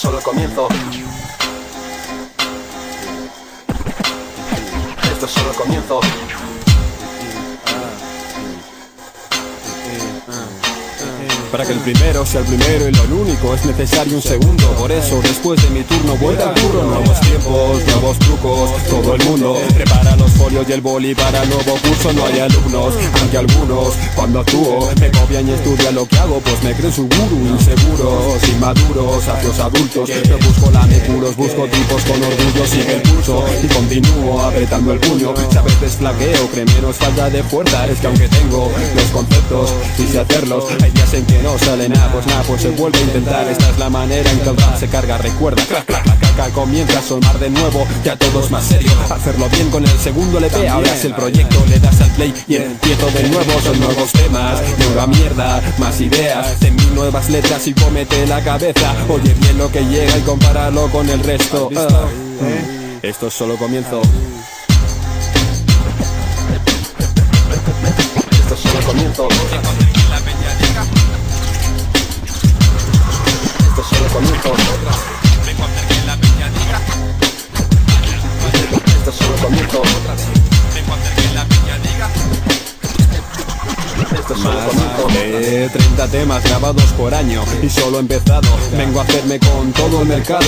Solo el comienzo. Primero sea el primero y lo único es necesario un segundo. Por eso después de mi turno vuelta al turno Nuevos tiempos, nuevos trucos, todo el mundo Prepara los folios y el boli para nuevo curso. No hay alumnos, aunque algunos cuando actúo Me copian y estudian lo que hago Pues me creen su guru, inseguros, inmaduros, sacios adultos. Yo busco la puros, busco tipos con orgullo Sigue el pulso y continúo apretando el puño. Si a veces flaqueo, créeme no es falta de fuerza. Es que aunque tengo los conceptos y sé hacerlos Hay días en que no sale nada, pues nada, pues se vuelve a intentar. Esta es la manera en que el rap se carga, recuerda Clac, clac, la caca comienza a sonar de nuevo. Ya todo es más serio, hacerlo bien con el segundo LP Ahora es el proyecto, le das al play y empiezo de nuevo. Son nuevos temas, nueva mierda, más ideas De mil nuevas letras y comete la cabeza. Oye bien lo que llega y compáralo con el resto. Ah, Esto es solo comienzo. Esto es solo el comienzo. Esto es solo el comienzo. Esto es solo el comienzo. Esto es solo el comienzo. Más de 30 temas grabados por año y solo he empezado. Vengo a hacerme con todo el mercado.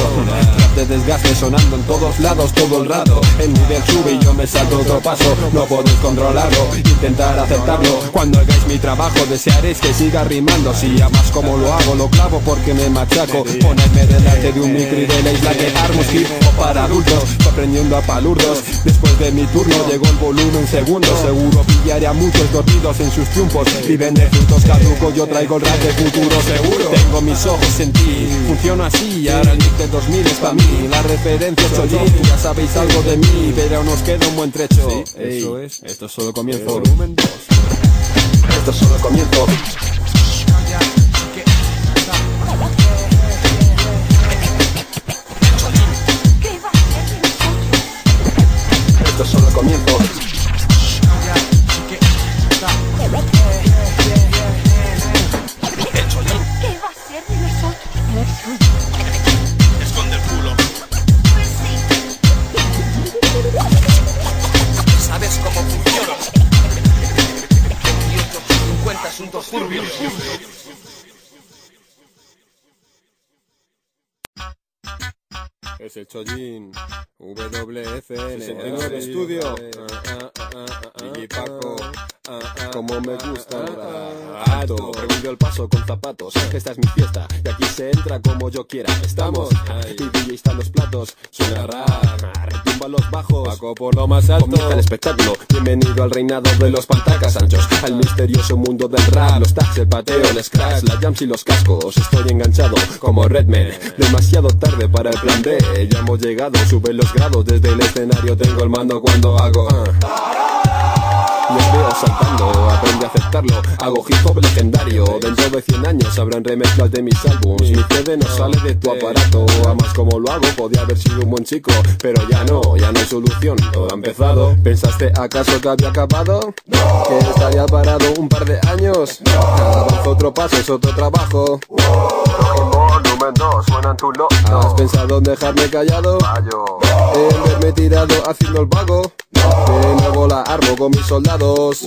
Rap de desgaste sonando en todos lados todo el rato. El nivel sube y yo me salto otro paso. No podéis controlarlo, intentar aceptarlo. Cuando hagáis mi trabajo desearéis que siga rimando. Si amas como lo hago, lo clavo porque me machaco. Ponerme delante de un micro y de la isla que armos hip para adultos. Aprendiendo a palurdos. Después de mi turno llegó el volumen segundo. Seguro pillaré a muchos dormidos en sus triunfos. Viven de frutos caducos, yo traigo el rap de futuro seguro. Tengo mis ojos en ti, funciono así. Ahora el mix de 2000 es para mí. La referencia es Chollín, ya sabéis algo de mí, pero nos queda un buen trecho. eso es, esto es solo comienzo. Volumen 2. Esto es solo comienzo. Esto es solo comienzo. Es el Chollín, WFN, en el estudio. Iggy Paco, como me gusta. Alto, pregunto el paso con zapatos. Que esta es mi fiesta y aquí se entra como yo quiera. Estamos, y DJ están los platos. Suena rap, retumba los bajos. Paco por lo más alto. Comienza el espectáculo. Bienvenido al reinado de los pantacas anchos. Al misterioso mundo del rap. Los tags, el pateo, el scratch, la jams y los cascos. Estoy enganchado como Redman. Demasiado tarde para el plan B. Ya hemos llegado, suben los grados. Desde el escenario tengo el mando cuando hago. ah. Les veo saltando, aprende a aceptarlo. Hago hip hop legendario. Dentro de 100 años habrán remezclas de mis álbums. Mi CD no sale de tu aparato. Amas como lo hago, podía haber sido un buen chico. Pero ya no, ya no hay solución. Todo ha empezado. ¿Pensaste acaso que había acabado? ¿Que estaría parado un par de años? Cada avance otro paso es otro trabajo. 2, suenan tus ¿Has locos. pensado en dejarme callado? Fallo. En verme tirado haciendo el vago. De nuevo la armo con mis soldados.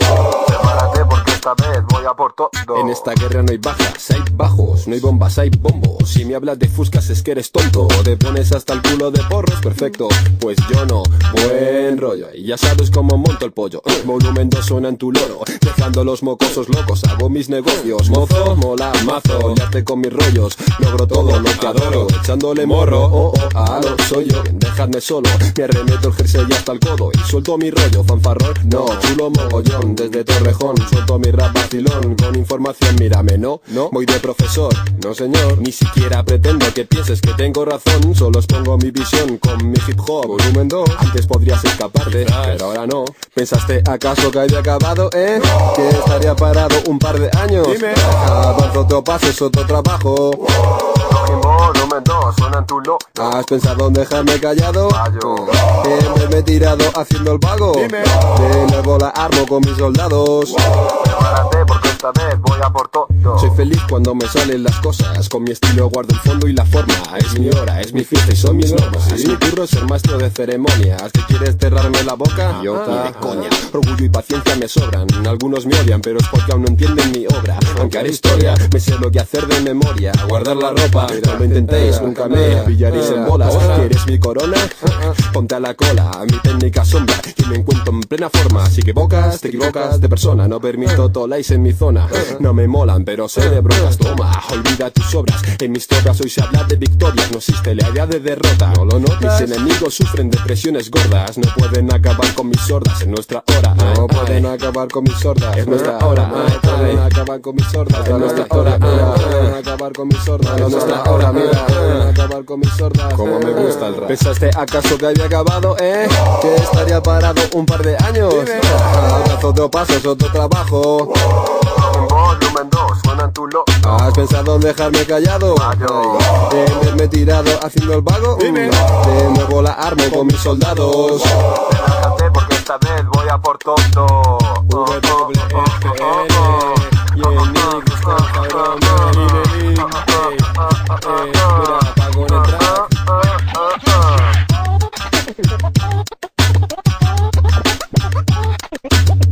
Prepárate porque esta vez voy a por todo. En esta guerra no hay bajas, hay bajos, no hay bombas, hay bombos. Si me hablas de fuscas es que eres tonto. O te pones hasta el culo de porros, perfecto. Pues yo no, buen rollo. Y ya sabes cómo monto el pollo. Volumen 2 suena en tu loro. Dejando los mocosos locos, hago mis negocios. Mozo, mola, mazo, liarte con mis rollos. Logro todo lo que adoro, echándole morro. Oh, oh, aló, soy yo, dejadme solo. Me arremeto el jersey hasta el codo y suelto mi rollo. Fanfarrón, no, chulo mogollón. Desde Torrejón, suelto mi rap vacilón. Con información, mírame, no, no. Voy de profesor, no señor. Ni siquiera pretendo que pienses que tengo razón. Solo expongo mi visión con mi hip hop. Volumen 2, antes podrías escaparte, pero ahora no. ¿Pensaste acaso que había acabado, eh? Que estaría parado un par de años. Dime. Avanzo otro paso, es otro trabajo. Volumen 2, dos, suenan tu lo. ¿Has pensado en dejarme callado? Que me he tirado haciendo el vago. Dime. De nuevo la armo con mis soldados. Prepárate porque esta vez voy a por todo. Soy feliz cuando me salen las cosas. Con mi estilo guardo el fondo y la forma. Es mi hora, es mi fiesta y son mis normas. Es mi curro ser maestro de ceremonias. ¿Que quieres cerrarme la boca? Yo ni de coña. Orgullo y paciencia me sobran. Algunos me odian, pero es porque aún no entienden mi obra. Aunque haré historia, me sé lo que hacer de memoria. Guardar la ropa, no lo intentéis, nunca me pillaréis en bolas. ¿Quieres mi corona? Ponte a la cola, mi técnica sombra. Y me encuentro en plena forma. Si equivocas, te equivocas de persona. No permito toláis en mi zona. No me molan, pero sé de broncas. Toma, olvida tus obras. En mis tocas hoy se habla de victorias. No existe la idea de derrota. No lo notas. Mis enemigos sufren depresiones gordas. No pueden acabar con mis sordas en nuestra hora. No pueden acabar con mis sordas. Es nuestra hora. Acabar con mis sordas. Es nuestra hora. Pueden acabar con mis sordas. Es nuestra hora. Mira, acabar con mis sordas. Como me gusta el rap. ¿Pensaste acaso que había acabado, eh? Que estaría parado un par de años. Abrazo, otro pasos, otro trabajo. En volumen dos, suenan tu lo. ¿Has pensado en dejarme callado? En verme tirado haciendo el vago. Dime. De nuevo la armo con mis soldados. Relájate porque esta vez voy a por todo. Y en mí gusta el cabrón, y de mí, ey, ey, mira, apago en el track. No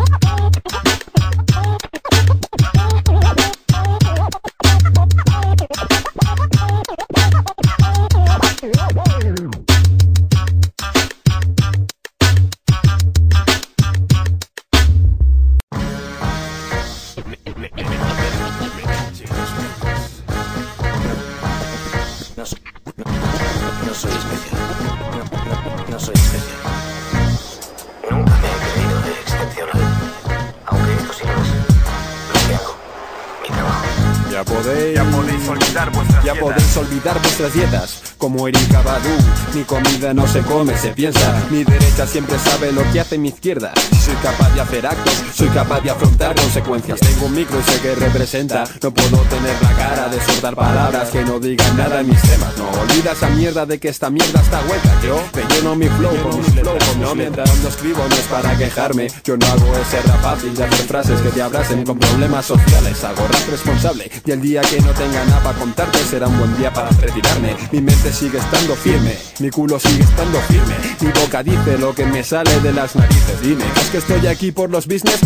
podéis, Ya podéis olvidar vuestras ya dietas. podéis olvidar vuestras dietas. Como Erika Badu, mi comida no se come, se piensa. Mi derecha siempre sabe lo que hace mi izquierda. Soy capaz de hacer actos, soy capaz de afrontar consecuencias. Tengo un micro y sé que representa. No puedo tener la cara de soltar palabras que no digan nada en mis temas. No olvida esa mierda de que esta mierda está hueca. Yo me lleno mi flow con mis flow, no mientras no escribo no es para quejarme. Yo no hago ese rap fácil de hacer frases que te abracen con problemas sociales. Hago rap responsable y el día que no tenga nada para contarte será un buen día para retirarme. Mi mente sigue estando firme, mi culo sigue estando firme. Mi boca dice lo que me sale de las narices. Dime, ¿es que estoy aquí por los business?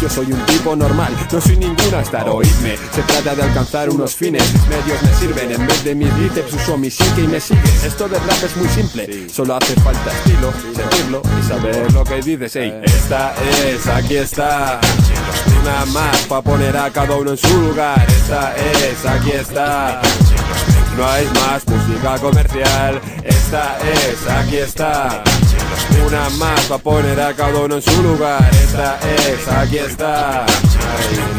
Yo soy un tipo normal, no soy ninguna star. Oídme, se trata de alcanzar unos fines. Mis medios me sirven, en vez de mis bíceps uso mi psique y me sigues. Esto del rap es muy simple, solo hace falta estilo, sentirlo y saber lo que dices. Ey, esta es, aquí está. Una más pa' poner a cada uno en su lugar. Esta es, aquí está. No hay más música comercial. Esta es, aquí está. Una más pa' poner a cada uno en su lugar. Esta es, aquí está.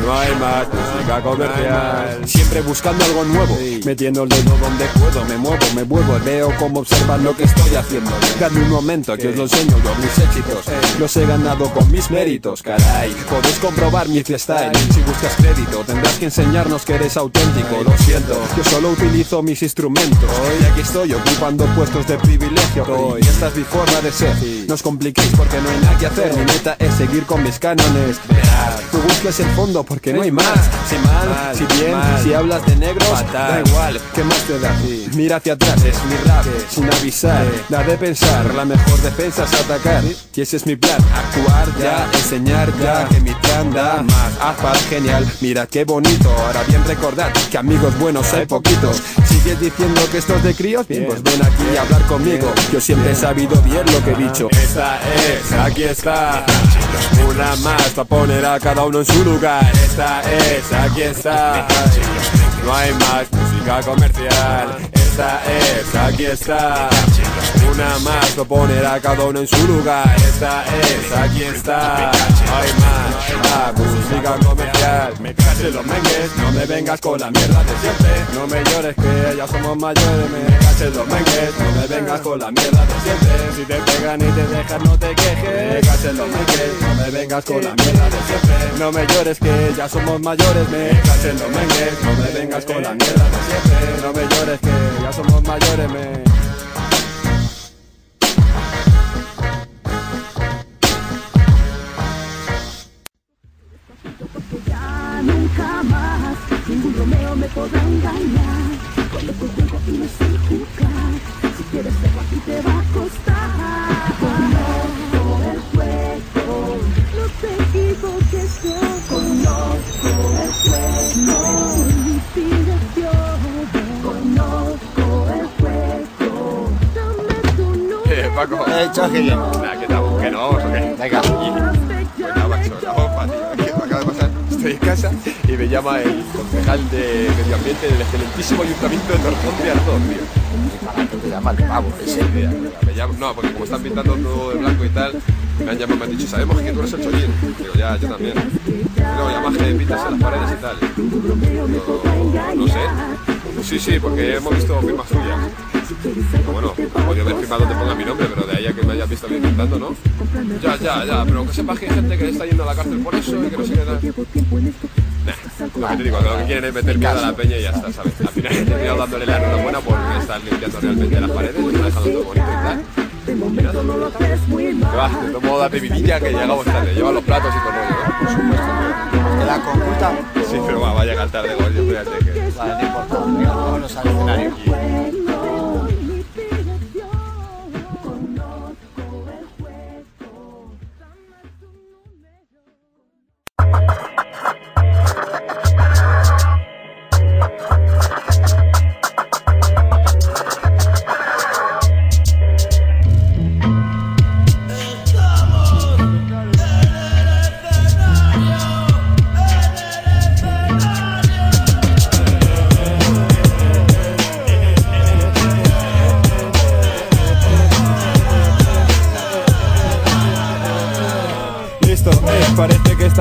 No hay más música comercial. Siempre buscando algo nuevo, metiendo el dedo donde puedo. Me muevo, me vuelvo, veo cómo observan lo que estoy haciendo. Dadme un momento que os lo enseño yo mis éxitos. Los he ganado con mis méritos, caray. Podéis comprobar mi freestyle. Si buscas crédito, tendrás que enseñarnos que eres auténtico. Lo siento, yo solo utilizo mis instrumentos. Y aquí estoy ocupando puestos de privilegio. Y esta es mi forma de ser. No os compliquéis porque no hay nada que hacer. Mi meta es seguir con mis cánones. Verás, buscas el fondo porque no hay más. Si mal, si bien, si hablas de negros, da igual, ¿qué más te da? Mira hacia atrás, es mi rap, sin avisar. La de pensar, la mejor defensa es atacar. Y ese es mi plan, actuar ya, enseñar ya, que mi plan da más. Paz, genial, mira qué bonito. Ahora bien recordad que amigos buenos hay poquitos. ¿Sigues diciendo que estos de críos? Bien, pues ven aquí a hablar conmigo. Yo siempre he sabido bien lo que he dicho. Esta es, aquí está. Una más para poner a cada uno en su lugar. Esta es, aquí está. No hay más música comercial. Esta es, aquí está. Una más para poner a cada uno en su lugar. Esta es, aquí está. Hay más. Ah, música comercial. Me caché los mengues, no me vengas con la mierda de siempre. No me llores que ya somos mayores, me caché los mengues, no me vengas con la mierda de siempre. Si te pegan y te dejan, no te quejes. Me caché los mengues, no me vengas con la mierda de siempre. No me llores que ya somos mayores, me caché los mengues, no me vengas con la mierda de siempre. No me llores que ya somos mayores, me. Ya nunca más ningún Romeo me podrá engañar. Paco. Eh, Choji. Nah, ¿qué tal? ¿Que no vamos o qué? Venga. Bueno, macho, no, pa, tío, que me acaba de pasar. Estoy en casa y me llama el concejal de Medio Ambiente del excelentísimo Ayuntamiento de Torrejón de Ardoz, tío. ¿Para qué te llama el pavo ese? Me llama, no, porque como están pintando todo de blanco y tal, me han llamado, me han dicho, sabemos que tú eres el chollín. Digo, ya, yo también. Y luego ya más que pintas en las paredes y tal. Digo, no sé. Sí, sí, porque hemos visto firmas suyas. Digo, bueno, podría haber firmado donde ponga mi nombre, pero de ahí a que me hayas visto a mí pintando, ¿no? Ya, ya, ya, pero que sepas que hay gente que está yendo a la cárcel por eso y que no sé qué tal. Nah, lo que te digo, que lo que quieren es meter miedo a la peña y ya está, ¿sabes? Al final he terminado dándole la enhorabuena porque están limpiando realmente las paredes y está dejando todo bonito y tal. Nada, que va, de todo modo date vidilla que llegamos tarde, lleva los platos y todo el rollo, ¿no? Por supuesto. ¿Te la consulta? Sí, pero va, va a llegar tarde, Gordio, espérate que... Vale, no importa. Vámonos al escenario.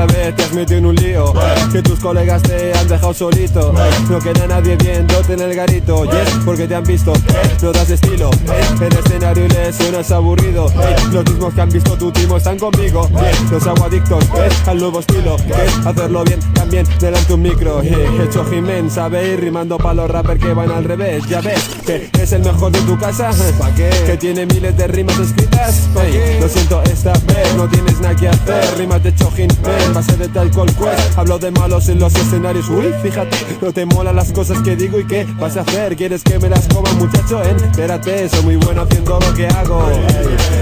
Esta vez metido en un lío. Que tus colegas te han dejado solito. No queda nadie viéndote en el garito. Yes, porque te han visto, no das estilo. El escenario les suenas aburrido. Los mismos que han visto tu timo están conmigo. Los hago adictos. Eh, al nuevo estilo. Hacerlo bien, también delante un micro. Hecho Jimen, sabe ir rimando pa' los rappers que van al revés. Ya ves, que es el mejor de tu casa. ¿Pa qué? Que tiene miles de rimas escritas. Lo siento, esta vez no tienes nada que hacer. Rimas de Chojin base de Talcol Quest Hablo de malos en los escenarios. Uy, fíjate, no te molan las cosas que digo y qué vas a hacer. ¿Quieres que me las coma muchacho? Entérate, soy muy bueno haciendo lo que hago.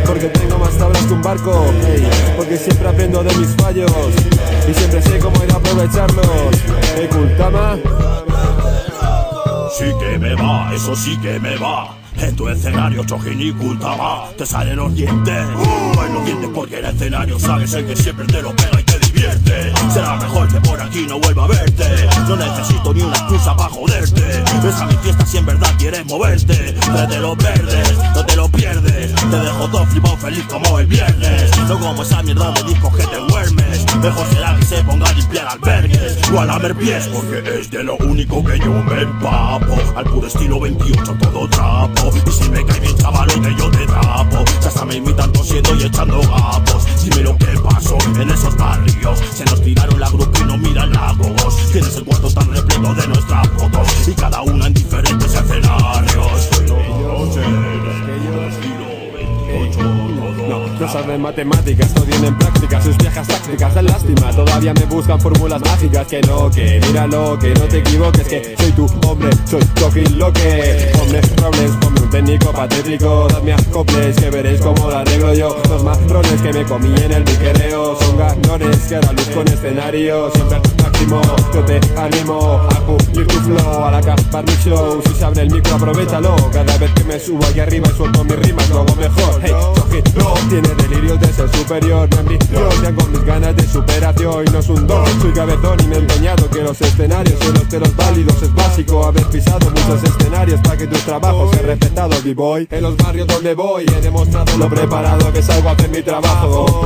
Porque tengo más tablas que un barco. Porque siempre aprendo de mis fallos. Y siempre sé cómo ir a aprovecharlos. Ey, Kultama Sí que me va, eso sí que me va. En tu escenario, Chojin y Kultama, te salen los dientes. Los dientes porque el escenario sabes el que siempre te lo pega Será mejor que por aquí no vuelva a verte. No necesito ni una excusa para joderte. Ves a mi fiesta si en verdad quieres moverte. Te los verdes, no te lo pierdes. Te dejo todo flipado feliz como el viernes. No como esa mierda de discos que te duermes. Mejor será que se ponga a limpiar albergues o a lamer pies. Porque es de lo único que yo me empapo. Al puro estilo 28 todo trapo. Y si me cae bien chavalote yo te trapo. Ya hasta me imitan tosiendo y echando gapos. Dime lo que pasó en esos barrios. Se nos tiraron la grupo y no miran lagos. Tienes el cuarto tan repleto de nuestras fotos. Y cada una en diferentes escenarios. No, saben matemáticas, no tienen práctica Sus viejas tácticas dan lástima. Todavía me buscan fórmulas mágicas Que no, que míralo, que no te equivoques Que soy tu hombre, soy Coquín Loque Hombre, robles, ponme un técnico patético Dadme acoples, que veréis cómo lo arreglo yo. Los marrones que me comí en el piquereo Son ganones que ahora luz con escenario. Siempre al máximo, yo te animo A pulir tu flow, a la capar mi show. Si se abre el micro, aprovechalo. Cada vez que me subo aquí arriba y suelto mis rimas Lo mejor, hey, Coquín no tiene delirios de ser superior No ambiciosa con mis ganas de superación Y no es un don, soy cabezón y me he empeñado Que los escenarios son los de los válidos. Es básico haber pisado muchos escenarios Para que tus trabajos sean respetados B-boy En los barrios donde voy he demostrado lo preparado Que salgo a hacer mi trabajo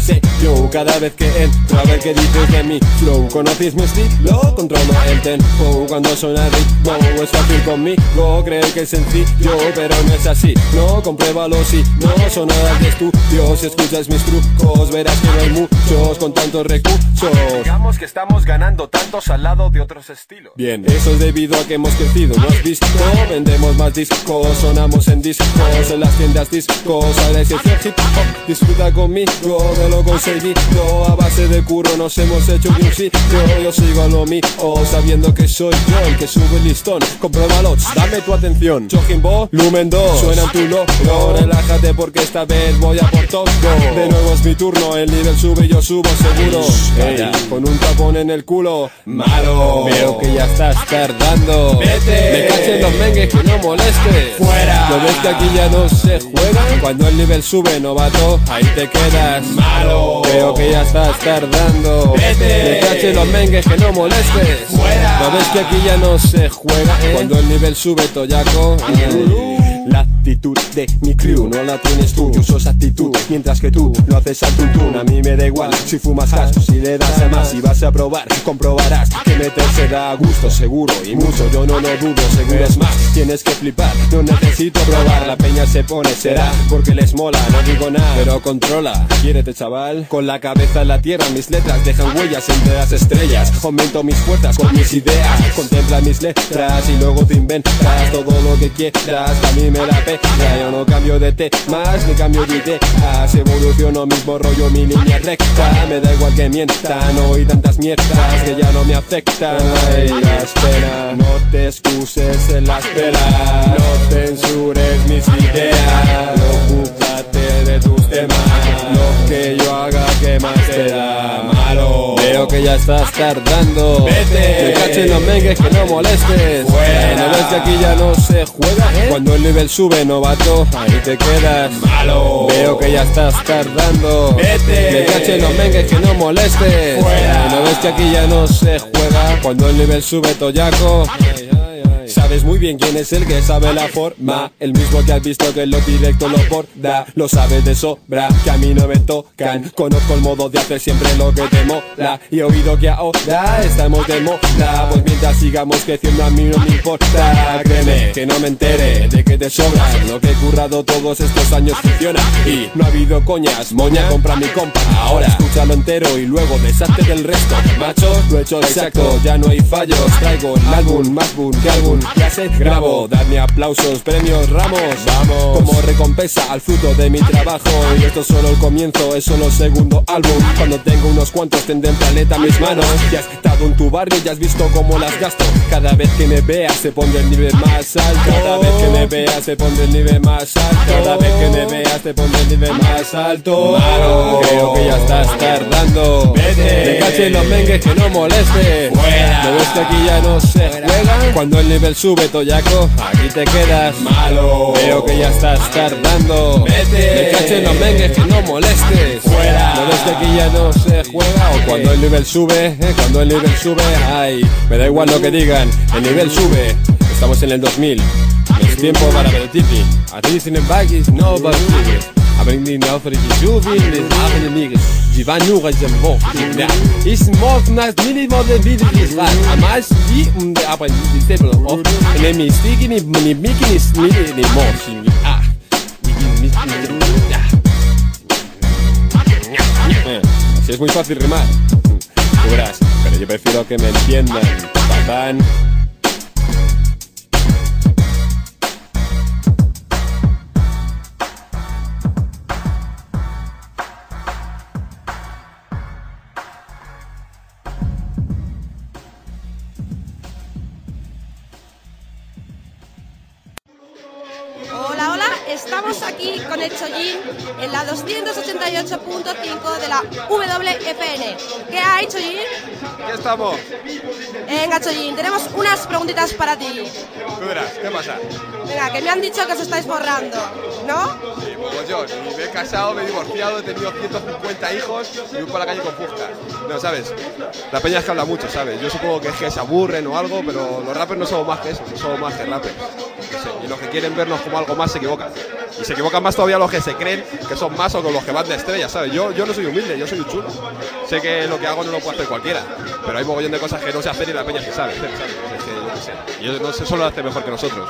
si dejo sello Cada vez que entro a ver qué dices de mi flow. ¿Conocéis mi estilo? Controlo el tempo. Cuando suena el ritmo es fácil conmigo Creer que es sencillo pero no es así. No, compruébalo si no son nada de estudio. Si escuchas mis trucos verás que no hay muchos con tantos recursos. Digamos que estamos ganando tantos al lado de otros estilos. Bien, eso es debido a que hemos crecido, ¿no has visto? Vendemos más discos, sonamos en discos, en las tiendas discos, ahora es el hip hop, disfruta conmigo de lo conseguido, a base de curro nos hemos hecho un sitio, yo sigo a lo mío, sabiendo que soy yo el que sube el listón, compruébalo, dame tu atención, Chojimbo, Lumen 2, suena tu logo, relájate porque esta vez voy a por todo, de nuevo es mi turno, el nivel sube y yo subo seguro, Ey, con un tapón en el culo, malo, veo que ya estás tardando, Vete. me cachen los mengues que no molestes, Fuera. ¿No ves que aquí ya no se juega? Cuando el nivel sube, novato, ahí te quedas. Malo. Veo que ya estás tardando. Vete. Los mengues que no molestes. Fuera. ¿No ves que aquí ya no se juega? eh? Cuando el nivel sube, toyaco. ay. La actitud de mi crew. No la tienes tú, yo uso esa actitud. Mientras que tú lo haces al tuntún A mí me da igual. Si fumas hash, si le das a más Si vas a probar, comprobarás que meterse da gusto Seguro. Y mucho, yo no lo dudo, seguro es más. Tienes que flipar, no necesito probar. La peña se pone, será porque les mola No digo nada, pero controla. Quiérete chaval, con la cabeza en la tierra. Mis letras dejan huellas entre las estrellas. Aumento mis fuerzas con mis ideas. Contempla mis letras y luego te inventas Todo lo que quieras, a mí me la pega Yo no cambio de temas, ni cambio de ideas Evoluciono mismo rollo, mi línea recta Me da igual que mientan, hoy tantas mierdas Que ya no me afectan Ay, la espera, no te excuses en la espera No censures mis ideas Ocúpate de tus temas Lo que yo haga, que más te da? Malo Veo que ya estás tardando Vete. Me cachen los mengues que no molestes Fuera. ¿No ves que aquí ya no se juega? Cuando el nivel sube, novato, ahí te quedas Malo. Veo que ya estás tardando Vete. Me cachen los mengues que no molestes Fuera. ¿No ves que aquí ya no se juega? Cuando el nivel sube, toyaco Sabes muy bien quién es el que sabe la forma. El mismo que has visto que en lo directo lo borda Lo sabes de sobra, que a mí no me tocan. Conozco el modo de hacer siempre lo que te mola Y he oído que ahora estamos de moda. Pues mientras sigamos creciendo a mí no me importa. Créeme, que no me entere de que te sobras Lo que he currado todos estos años funciona. Y no ha habido coñas, moña, compra mi compa. Ahora escúchalo entero y luego deshazte del resto. Macho, lo he hecho exacto, ya no hay fallos. Traigo el álbum más boom que álbum ya grabo Dadme aplausos, premios, ramos. Vamos. Como recompensa al fruto de mi trabajo. Y esto es solo el comienzo, es solo el segundo álbum. Cuando tengo unos cuantos tendré en planeta mis manos. Ya has estado en tu barrio y has visto cómo las gasto. Cada vez que me veas se pone el nivel más alto. Cada vez que me veas se pone el nivel más alto. Cada vez que me veas te pone el nivel más alto. Malo. Creo que ya estás tardando. Vete. Me cachen los mengues que no moleste. Fuera. ¿No ves que aquí ya no se juega? Cuando el nivel sube, Toyaco, aquí te quedas Malo. Veo que ya estás tardando Vete. Me cachen los mengues que no molestes Fuera. ¿No ves que aquí ya no se juega? O cuando el nivel sube, eh, cuando el nivel sube Ay, me da igual lo que digan El nivel sube, estamos en el 2000 Es tiempo para ver el tipi A ti sin embargo, no va Aber die nou voor die Juvin, is avond en niggas. Die van nu als een wolf. Ja, is morgen naast minimaal de video is waar. Maar is die om de aber die stapel op. En neem je stieken niet, maar niet mikken is niet in de morgen. Ah, die gaan niet ja. Eh, Así es muy fácil rimar. Pero yo prefiero que me entiendan. En la 288.5 de la WFN. ¿Qué hay, Chollín? ¿Qué estamos? Venga, Chollín, tenemos unas preguntitas para ti. Tú verás, ¿qué pasa? Venga, que me han dicho que os estáis borrando, ¿no? Sí, pues yo, me he casado, me he divorciado, he tenido 150 hijos y voy por la calle con fusca. No, ¿sabes? La peña es que habla mucho, ¿sabes? Yo supongo que es que se aburren o algo, pero los rappers no somos más que eso, no somos más que rappers. No sé, y los que quieren vernos como algo más se equivocan. Y se equivocan más todavía los que se creen que son más o con los que van de estrella, ¿sabes? Yo, yo no soy humilde, yo soy un chulo. Sé que lo que hago no lo puede hacer cualquiera, pero hay mogollón de cosas que no sé hacer y la peña se sabe ¿sabes? Es que yo qué no sé, solo lo hace mejor que nosotros.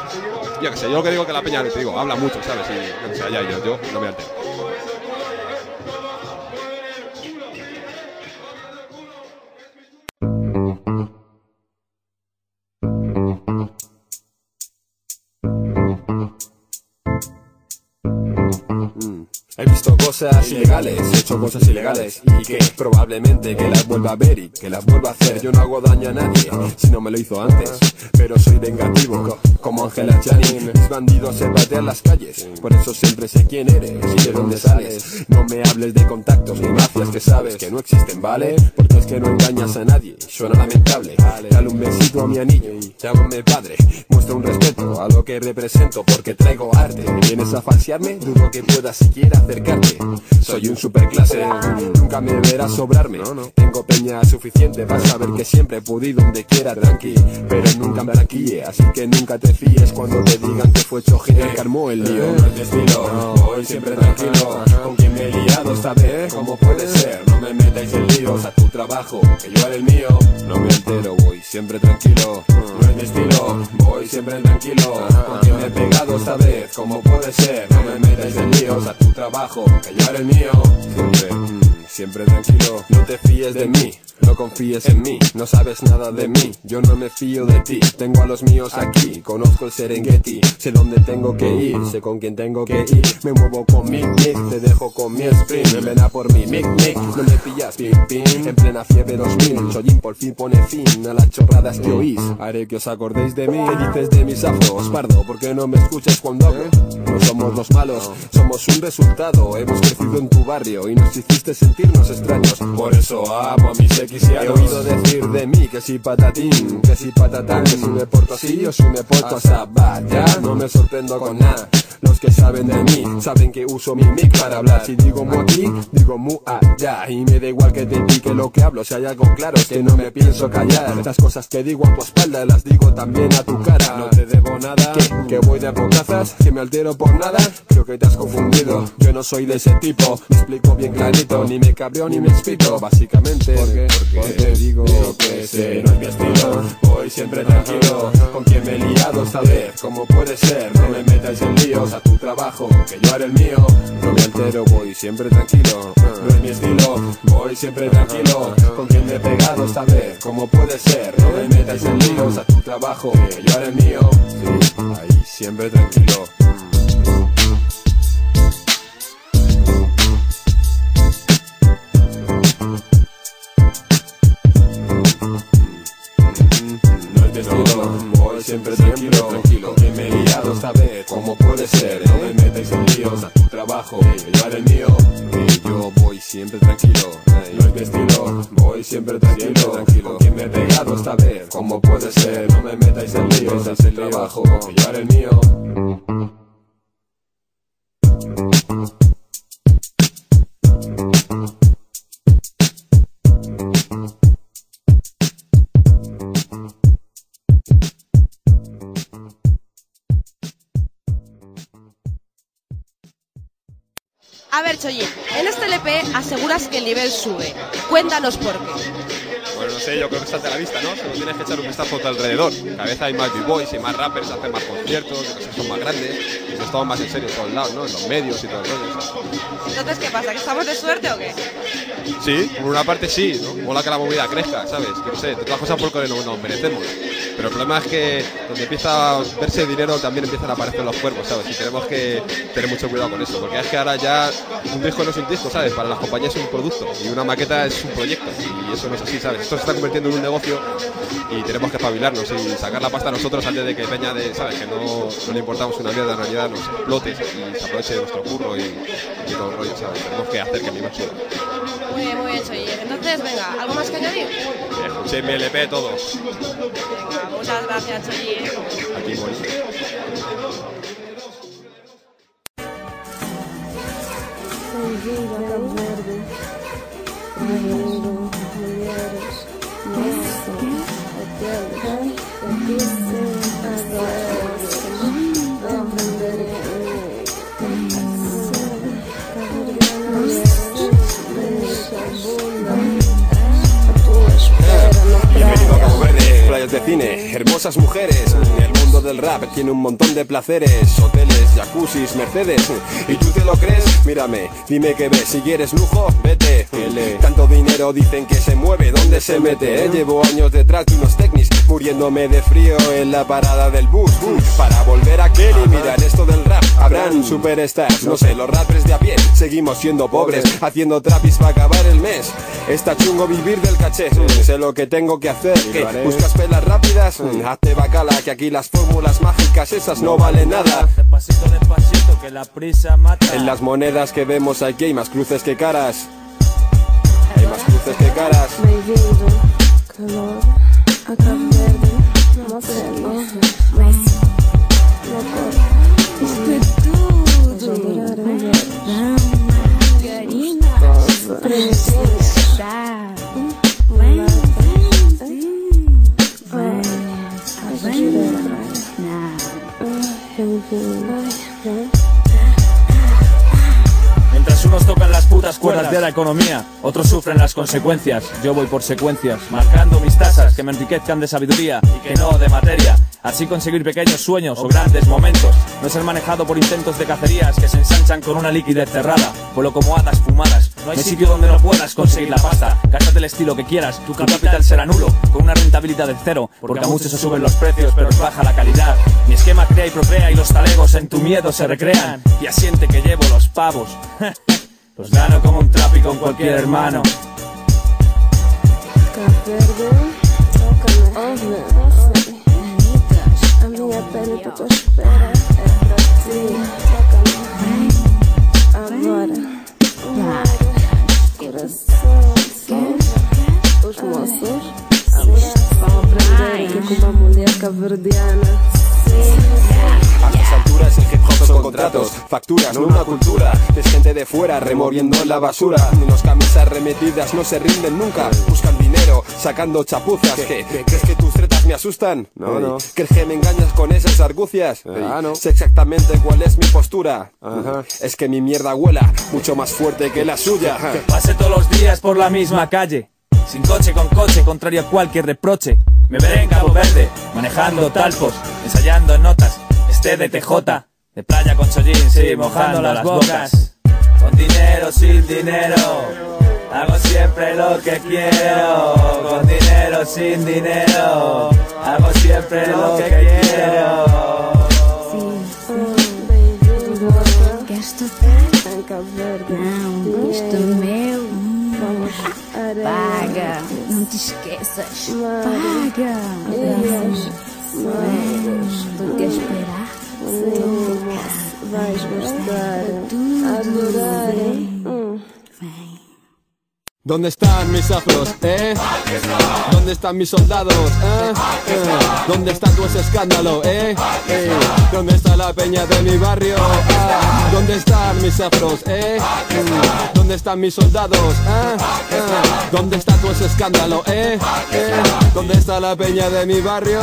Yo qué sé, yo lo que digo que la peña, te digo, habla mucho, ¿sabes? Y yo qué sé, allá ellos, yo no me altero. Cosas ilegales, he hecho cosas ilegales y que probablemente que las vuelva a ver y que las vuelva a hacer. Yo no hago daño a nadie si no me lo hizo antes, pero soy vengativo co- como Angela Channing. Mis bandidos se patean las calles, por eso siempre sé quién eres y de dónde sales. No me hables de contactos ni mafias que sabes que no existen, ¿vale? Porque es que no engañas a nadie, suena lamentable. Dale un besito a mi anillo llámame padre. Muestra un respeto a lo que represento porque traigo arte. ¿Vienes a falsearme? Dudo que puedas siquiera acercarte. Soy un superclase, nunca me verás sobrarme. Tengo peña suficiente para saber que siempre he podido donde quiera tranqui. Pero nunca me tranquille, así que nunca te fíes cuando te digan que fue Chojin el que armó el lío. No es mi estilo, voy siempre tranquilo. Con quien me he liado esta vez, ¿cómo puede ser? No me metáis en líos a tu trabajo, que yo haré el mío. No me altero, voy siempre tranquilo. No es mi estilo, voy siempre tranquilo. Con quien me he pegado esta vez, ¿cómo puede ser? No me metáis en líos a tu trabajo, que yo mío. Siempre, mm, siempre tranquilo. No te fíes de mí, no confíes en mí. No sabes nada de mí, yo no me fío de ti. Tengo a los míos aquí, conozco el Serengeti. Sé dónde tengo que ir, sé con quién tengo que ir. Me muevo con mi mic, te dejo con mi sprint. Ven a por mi mic, mic, no me pillas, pim, pim. En plena fiebre 2000, Chojin por fin pone fin a las chorradas que oís. Haré que os acordéis de mí. ¿Qué dices de mis afros, pardo? ¿Por qué no me escuchas cuando hablo? No somos los malos, somos un resultado. Hemos crecido en tu barrio y nos hiciste sentirnos extraños. Por eso amo a mis X y He oído decir de mí que si patatín, que si patatán, que si me porto así o si me porto así. Vaya, no me sorprendo con nada. Los que saben de mí saben que uso mi mic para hablar. Si digo mu aquí, digo mu allá. Y me da igual que te pique lo que hablo. Si hay algo claro es que no me pienso callar. Las cosas que digo a tu espalda las digo también a tu cara. No te debo nada. ¿Que voy de bocazas? ¿Que me altero por nada? Creo que te has confundido. Yo no soy de ese tipo. Me explico bien clarito. Ni me cabreo ni me expito. Básicamente, porque, porque te digo que ese no es mi estilo. Voy siempre tranquilo. Con quien me he liado esta vez. ¿Cómo puede ser? No me metas en líos a tu trabajo. Que yo haré el mío. No me altero, voy siempre tranquilo. No es mi estilo. Voy siempre tranquilo. Con quien me he pegado esta vez. ¿Cómo puede ser? No me metas en líos a tu trabajo. Que yo haré el mío. Sí, ahí siempre tranquilo. No es mi estilo, voy siempre tranquilo. Con quien esta vez, ¿cómo puede ser? No me metáis en líos a tu trabajo, yo haré el mío. Que yo voy siempre tranquilo. No es mi estilo, voy siempre tranquilo, tranquilo. Con me he pegado esta vez, ¿cómo puede ser? No me metáis en líos a tu trabajo, yo haré el mío. A ver, Choyin, en este LP aseguras que el nivel sube. Cuéntanos por qué. Bueno, no sé, yo creo que está a la vista, ¿no? Solo tienes que echar un vistazo a tu alrededor. Cada vez hay más b-boys y más rappers, hacen más conciertos, son más grandes, y nos tomamos más en serio en todos lados, ¿no? En los medios y todo el rollo. Entonces, ¿qué pasa? ¿Que estamos de suerte o qué? Sí, por una parte sí, ¿no? Mola que la movida crezca, ¿sabes? Que no sé, todas cosas porque no nos merecemos. El problema es que donde empieza a verse dinero también empiezan a aparecer los cuerpos, ¿sabes? Y tenemos que tener mucho cuidado con eso, porque es que ahora ya un disco no es un disco, ¿sabes? Para las compañías es un producto y una maqueta es un proyecto y eso no es así, ¿sabes? Esto se está convirtiendo en un negocio y tenemos que espabilarnos y sacar la pasta nosotros antes de que Peña, de, ¿sabes? Que no, no le importamos una mierda, en realidad nos explote y se aproveche de nuestro curro y, y todo el rollo, ¿sabes? Tenemos que hacer que el nivel suba. Muy bien, muy bien, Choyin. Entonces, venga, ¿algo más que añadir? Escuché mi LP todos. Venga, muchas gracias, Choyin. Aquí voy. Verde. Cine, hermosas mujeres. El mundo del rap tiene un montón de placeres, hoteles, jacuzzis, Mercedes. ¿Y tú te lo crees? Mírame, dime que ves. Si quieres lujo, vete. Tanto dinero dicen que se mueve, ¿dónde se mete? eh? Llevo años detrás de unos technis, muriéndome de frío en la parada del bus. Para volver a aquel y mirar esto del rap. Habrán superstars, no sé, los rappers de a pie. Seguimos siendo pobres, haciendo trapis para acabar el mes. Está chungo vivir del caché, sé lo que tengo que hacer. ¿Qué? ¿Buscas pelas rápidas? Hazte bacala, que aquí las fórmulas mágicas esas no valen nada. Despacito, despacito, que la prisa mata. En las monedas que vemos aquí hay más cruces que caras. Hay más cruces que caras. Bem-vindo, calor, a Cabo Verde, Moçambique, Messi, consecuencias. Yo voy por secuencias, marcando mis tasas que me enriquezcan de sabiduría y que no de materia. Así conseguir pequeños sueños o grandes momentos. No ser manejado por intentos de cacerías que se ensanchan con una liquidez cerrada. Vuelo como hadas fumadas. No hay sitio donde no puedas conseguir la pasta. Gástate el estilo que quieras, tu capital será nulo, con una rentabilidad del cero. Porque a muchos se suben los precios, pero os baja la calidad. Mi esquema crea y procrea y los talegos en tu miedo se recrean. Y asiente que llevo los pavos. Los gano como un trapi con cualquier hermano. Verde, ouve, a minha pele tu ti, toca-me, agora, coração, os moços, vão aprender com uma mulher caverdiana, sim, A estas alturas el hip hop son contratos, facturas, no una cultura. Es gente de fuera removiendo la basura. Unos camisas remetidas no se rinden nunca. Buscan dinero, sacando chapuzas. ¿Qué? ¿Crees que tus tretas me asustan? No, no. ¿Crees que me engañas con esas argucias? Ah, no. Sé exactamente cuál es mi postura. Es que mi mierda huela mucho más fuerte que la suya. Que pase todos los días por la misma calle. Sin coche con coche, contrario a cualquier reproche. Me veré en Cabo Verde, manejando talpos, ensayando notas. Este de TJ, de playa con chollín, sí, mojando las bocas. Con dinero, sin dinero, hago siempre lo que quiero. Con dinero, sin dinero, hago siempre lo que quiero. bem-vindo, Queres tocar? Não, isto é meu. Paga, não te esqueças. Paga. ¿Dónde están mis afros, eh? ¿Dónde están mis soldados, eh? Eh, ¿Dónde está tu ese escándalo, eh? Eh, ¿Dónde está la peña de mi barrio? Ah, ¿Dónde están mis afros, eh? Mm, ¿Dónde están mis soldados, eh? Eh, ¿Dónde está tu ese escándalo, eh? Eh, ¿Dónde está la peña de mi barrio?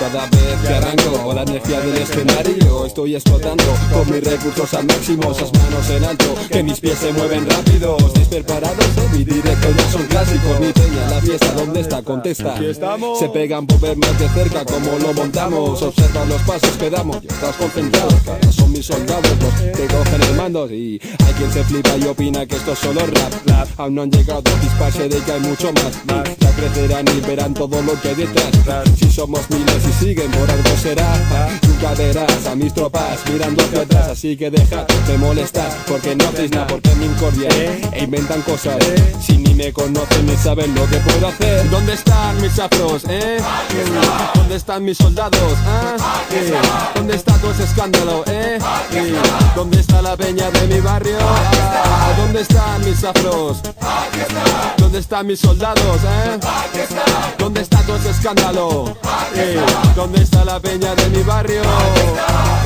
Cada vez que arranco la energía del escenario Estoy explotando con mis recursos al máximo Esas manos en alto, que mis pies se mueven rápidos Despreparados, eh, mi directo ya son clásicos Mi peña, la fiesta, ¿dónde está? Contesta. Se pegan por ver más de cerca cómo lo montamos. Observan los pasos que damos. Y estás concentrado Son mis soldados. Los que cogen el mando Y hay quien se flipa y opina que esto es solo rap, rap. Aún no han llegado a disparse de que hay mucho más. Ya crecerán y verán todo lo que hay detrás. Si somos miles y siguen por algo será. Nunca verás a mis tropas mirando hacia atrás. Así que deja de molestar porque no hacéis nada Porque me incordian e inventan cosas. Si ni me conocen ni saben lo que puedo hacer ¿Dónde están mis afros, eh? ¿Dónde están mis soldados? Eh, ¿Dónde está ese escándalo, eh? ¿Dónde está la peña de mi barrio? ¿Dónde están mis afros? ¿Dónde están mis soldados, eh? ¿Dónde está ese escándalo? Eh, ¿Dónde está la peña de mi barrio?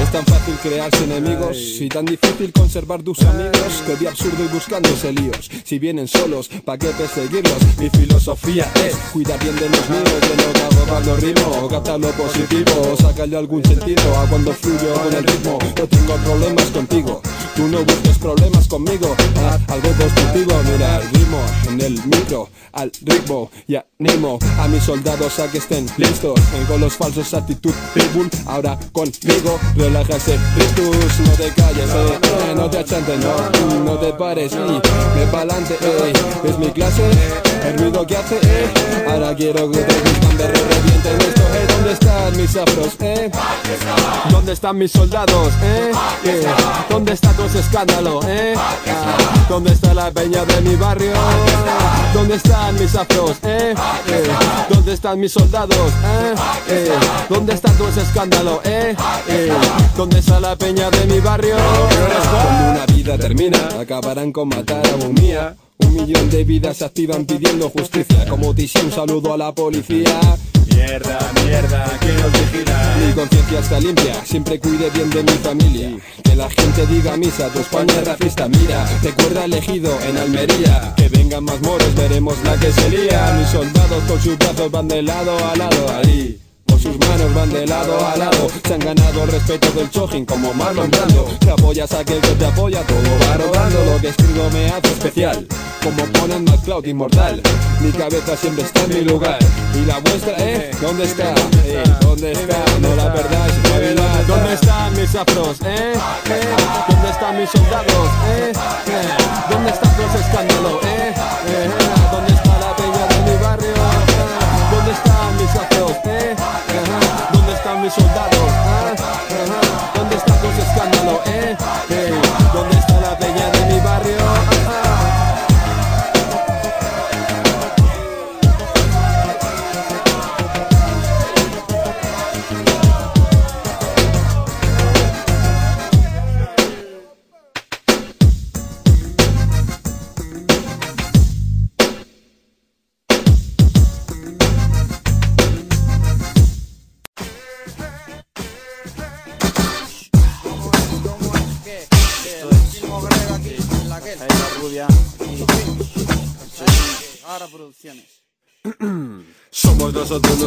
Es tan fácil crearse enemigos y tan difícil conservar tus amigos que de absurdo y buscándose líos. Si vienen solos, ¿pa' qué perseguirlos? Mi filosofía es cuidar bien de los míos, de lo que hago cuando rimo, captar lo positivo, sacarle algún sentido a cuando fluyo con el ritmo. No tengo problemas contigo, Tú no busques problemas conmigo, ah, algo constructivo. Mira el ritmo en el micro, al ritmo y animo a mis soldados a que estén listos. Eh, Con los falsos actitud tribun, ahora conmigo, relájase, Ristus, no te calles, eh, eh, no te achantes, no, no te pares, y ve pa'lante, eh, es mi clase, el ruido que hace, eh, ahora quiero que te gustan de revienten eh, ¿dónde están mis afros, eh? ¿Dónde están mis soldados, eh? ¿Dónde está ese escándalo, eh? Ah, ¿Dónde está la peña de mi barrio? ¿Dónde están mis afros, eh? ¿Dónde están mis soldados, eh? ¿Dónde está ese escándalo? Eh, ¿Dónde está la peña de mi barrio? Cuando una vida termina, acabarán con matar a un mía. Un millón de vidas se activan pidiendo justicia. Como dice un saludo a la policía. Mierda, mierda, ¿quién nos vigila? Mi conciencia está limpia, siempre cuide bien de mi familia. Que la gente diga misa, tu España es racista. Mira, recuerda elegido en Almería. Que vengan más moros, veremos la que se lía. Mis soldados con sus brazos van de lado a lado ahí. Con sus manos van de lado a lado Se han ganado el respeto del chojin como Marlon Brando Te apoyas a aquel que te apoya, todo va rodando Lo que escribo me hace especial Como ponen McCloud inmortal Mi cabeza siempre está en mi lugar Y la vuestra, ¿eh? ¿Dónde está? Eh, ¿Dónde está? No la perdáis, Navidad ¿Dónde están mis afros, eh? ¿Eh? ¿Dónde están mis soldados, eh? Eh, ¿Dónde están los escándalos, eh? Eh, ¿Dónde está la peña de mi barrio? Eh, ¿Dónde están mis afros, eh? Ajá. ¿Dónde están mis soldados? Ajá. ¿Dónde están los escándalos, eh? Eh, ¿Dónde está la peña de mi barrio?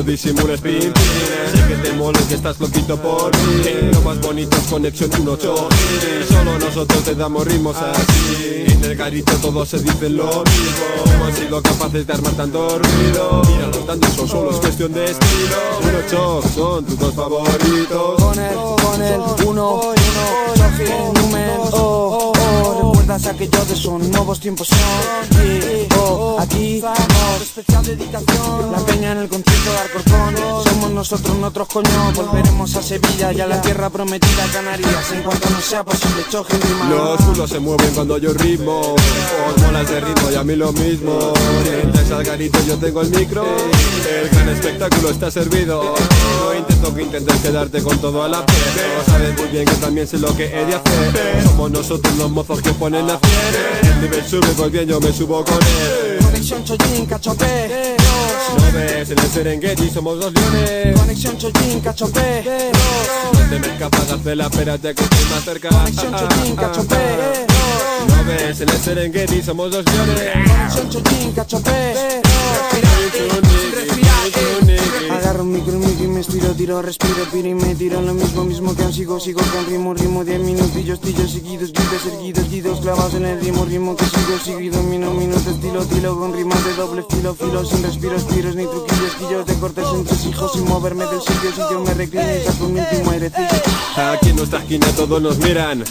No disimules pin Sé que te mola que estás loquito por mí. Lo más bonito es conexión 1 Solo nosotros te damos ritmos así En el garito todos se dicen lo mismo. Hemos sido capaces de armar tanto ruido. Míralo tanto, eso solo es cuestión de estilo. Uno choc son tus dos favoritos. Con el, con el, uno, uno, oh, recuerdas aquello de son nuevos tiempos son, oh, aquí. Vamos, especial dedicación, la peña en el concierto de Alcorcón, somos nosotros, nosotros coño, volveremos a Sevilla y a la tierra prometida, Canarias, en cuanto nos sea posible, choque. Los culos se mueven cuando yo ritmo Os molas de ritmo y a mí lo mismo. Mientras al garito yo tengo el micro. El gran espectáculo está servido No intento que intentes quedarte con todo a la vez Pero sabes muy bien que también sé lo que he de hacer. Somos nosotros los mozos que ponen a hacer El nivel sube, pues bien yo me subo con él. Conexión Chollín, Cachopé, No ves, en el Serengeti somos los leones. Conexión Chollín, Cachopé, No te me escapas, la espérate que estoy más cerca. Conexión Chollín, Cachopé, No ves, en el Serengeti somos los leones. Conexión Chollín, Cachopé, Agarro un micro, un micro y me estiro, tiro, respiro, piro y me tiro lo mismo, mismo que aún sigo, sigo con ritmo, ritmo, diez minutillos, tillos seguidos, guidos, erguidos, guidos, clavados en el ritmo, ritmo que sigo, seguido, mino, minuto, estilo, tilo, con rimas de doble filo, filo, sin respiros, tiros, ni truquillos, quillos de cortes entre hijos, sin moverme del sitio, si yo me reclino y saco mi último airecillo. Aquí en nuestra esquina todos nos miran.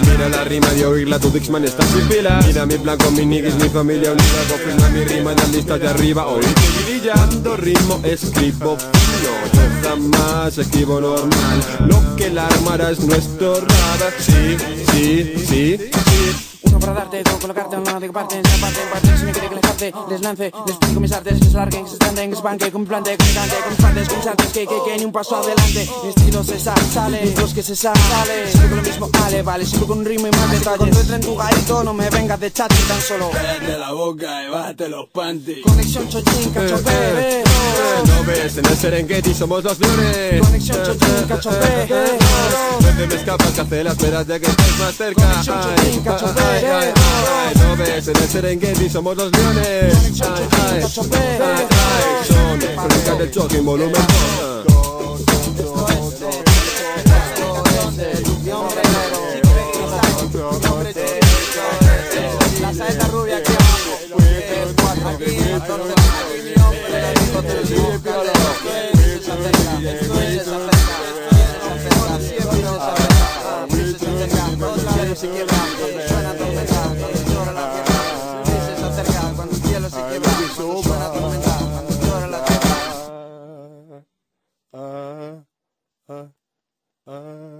Mira la rima de oírla, tu Dixman está sin pila. Mira mi plan con mi niggas, mi familia unida Confirma mi rima en la lista de arriba. Que brillando ritmo escribo fino Yo jamás escribo normal. Lo que la armara es nuestro rap Sí, sí, sí, sí Uno para darte, dos colocarte, uno de parte, en parte, en parte, si me quiere que les parte, les lance, les mis artes, que se larguen, que se estanden, que se banque, con mi plante, con mi cante, con mis partes, con mis artes, que, que, que, ni un paso adelante, mi estilo se sale, sale, los que se sale, sale, siempre con lo mismo, vale, vale, siempre con un ritmo y más detalles, letra en tu garito, no me vengas de chat tan solo, Cállate la boca y bájate los panties. Conexión chochín, cachopé, No ves, en el Serengeti somos los leones conexión chochín, cachopé, No te me escapas, que hace la esperas de que estés más cerca. Conexión Chochín, cachopé ay, ay, no ves, en el Serengeti somos los leones. Ay, del choque en volumen Esta rubia aquí uh,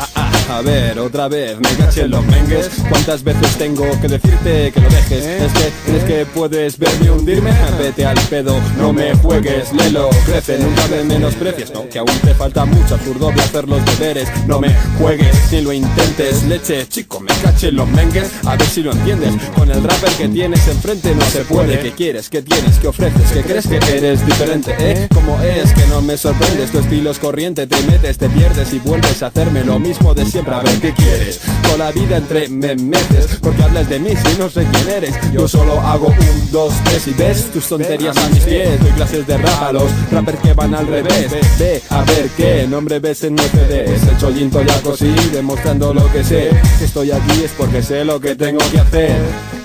Ah, ah, a ver, otra vez, me caché en los mengues ¿Cuántas veces tengo que decirte que lo dejes? ¿Es que crees que puedes verme hundirme? Vete al pedo, no me juegues, lelo, crece, nunca me menosprecies No, que aún te falta mucho absurdo de hacer los deberes No me juegues, ni lo intentes, leche, chico, me caché en los mengues A ver si lo entiendes, con el rapper que tienes enfrente no se puede ¿Qué quieres? ¿Qué tienes? ¿Qué ofreces? ¿Qué crees que eres diferente? ¿Eh? ¿Cómo es que no me sorprendes? Tu estilo es corriente, te metes, te pierdes y vuelves a hacerme lo mismo de siempre A ver qué quieres, con la vida entre me metes Porque hablas de mí si no sé quién eres. Yo solo hago un, dos, tres y ves tus tonterías a mis pies. Doy clases de rap a los rappers que van al revés. Ve a ver qué nombre ves en mi CD Es el chollito ya cosí, demostrando lo que sé. Que estoy aquí es porque sé lo que tengo que hacer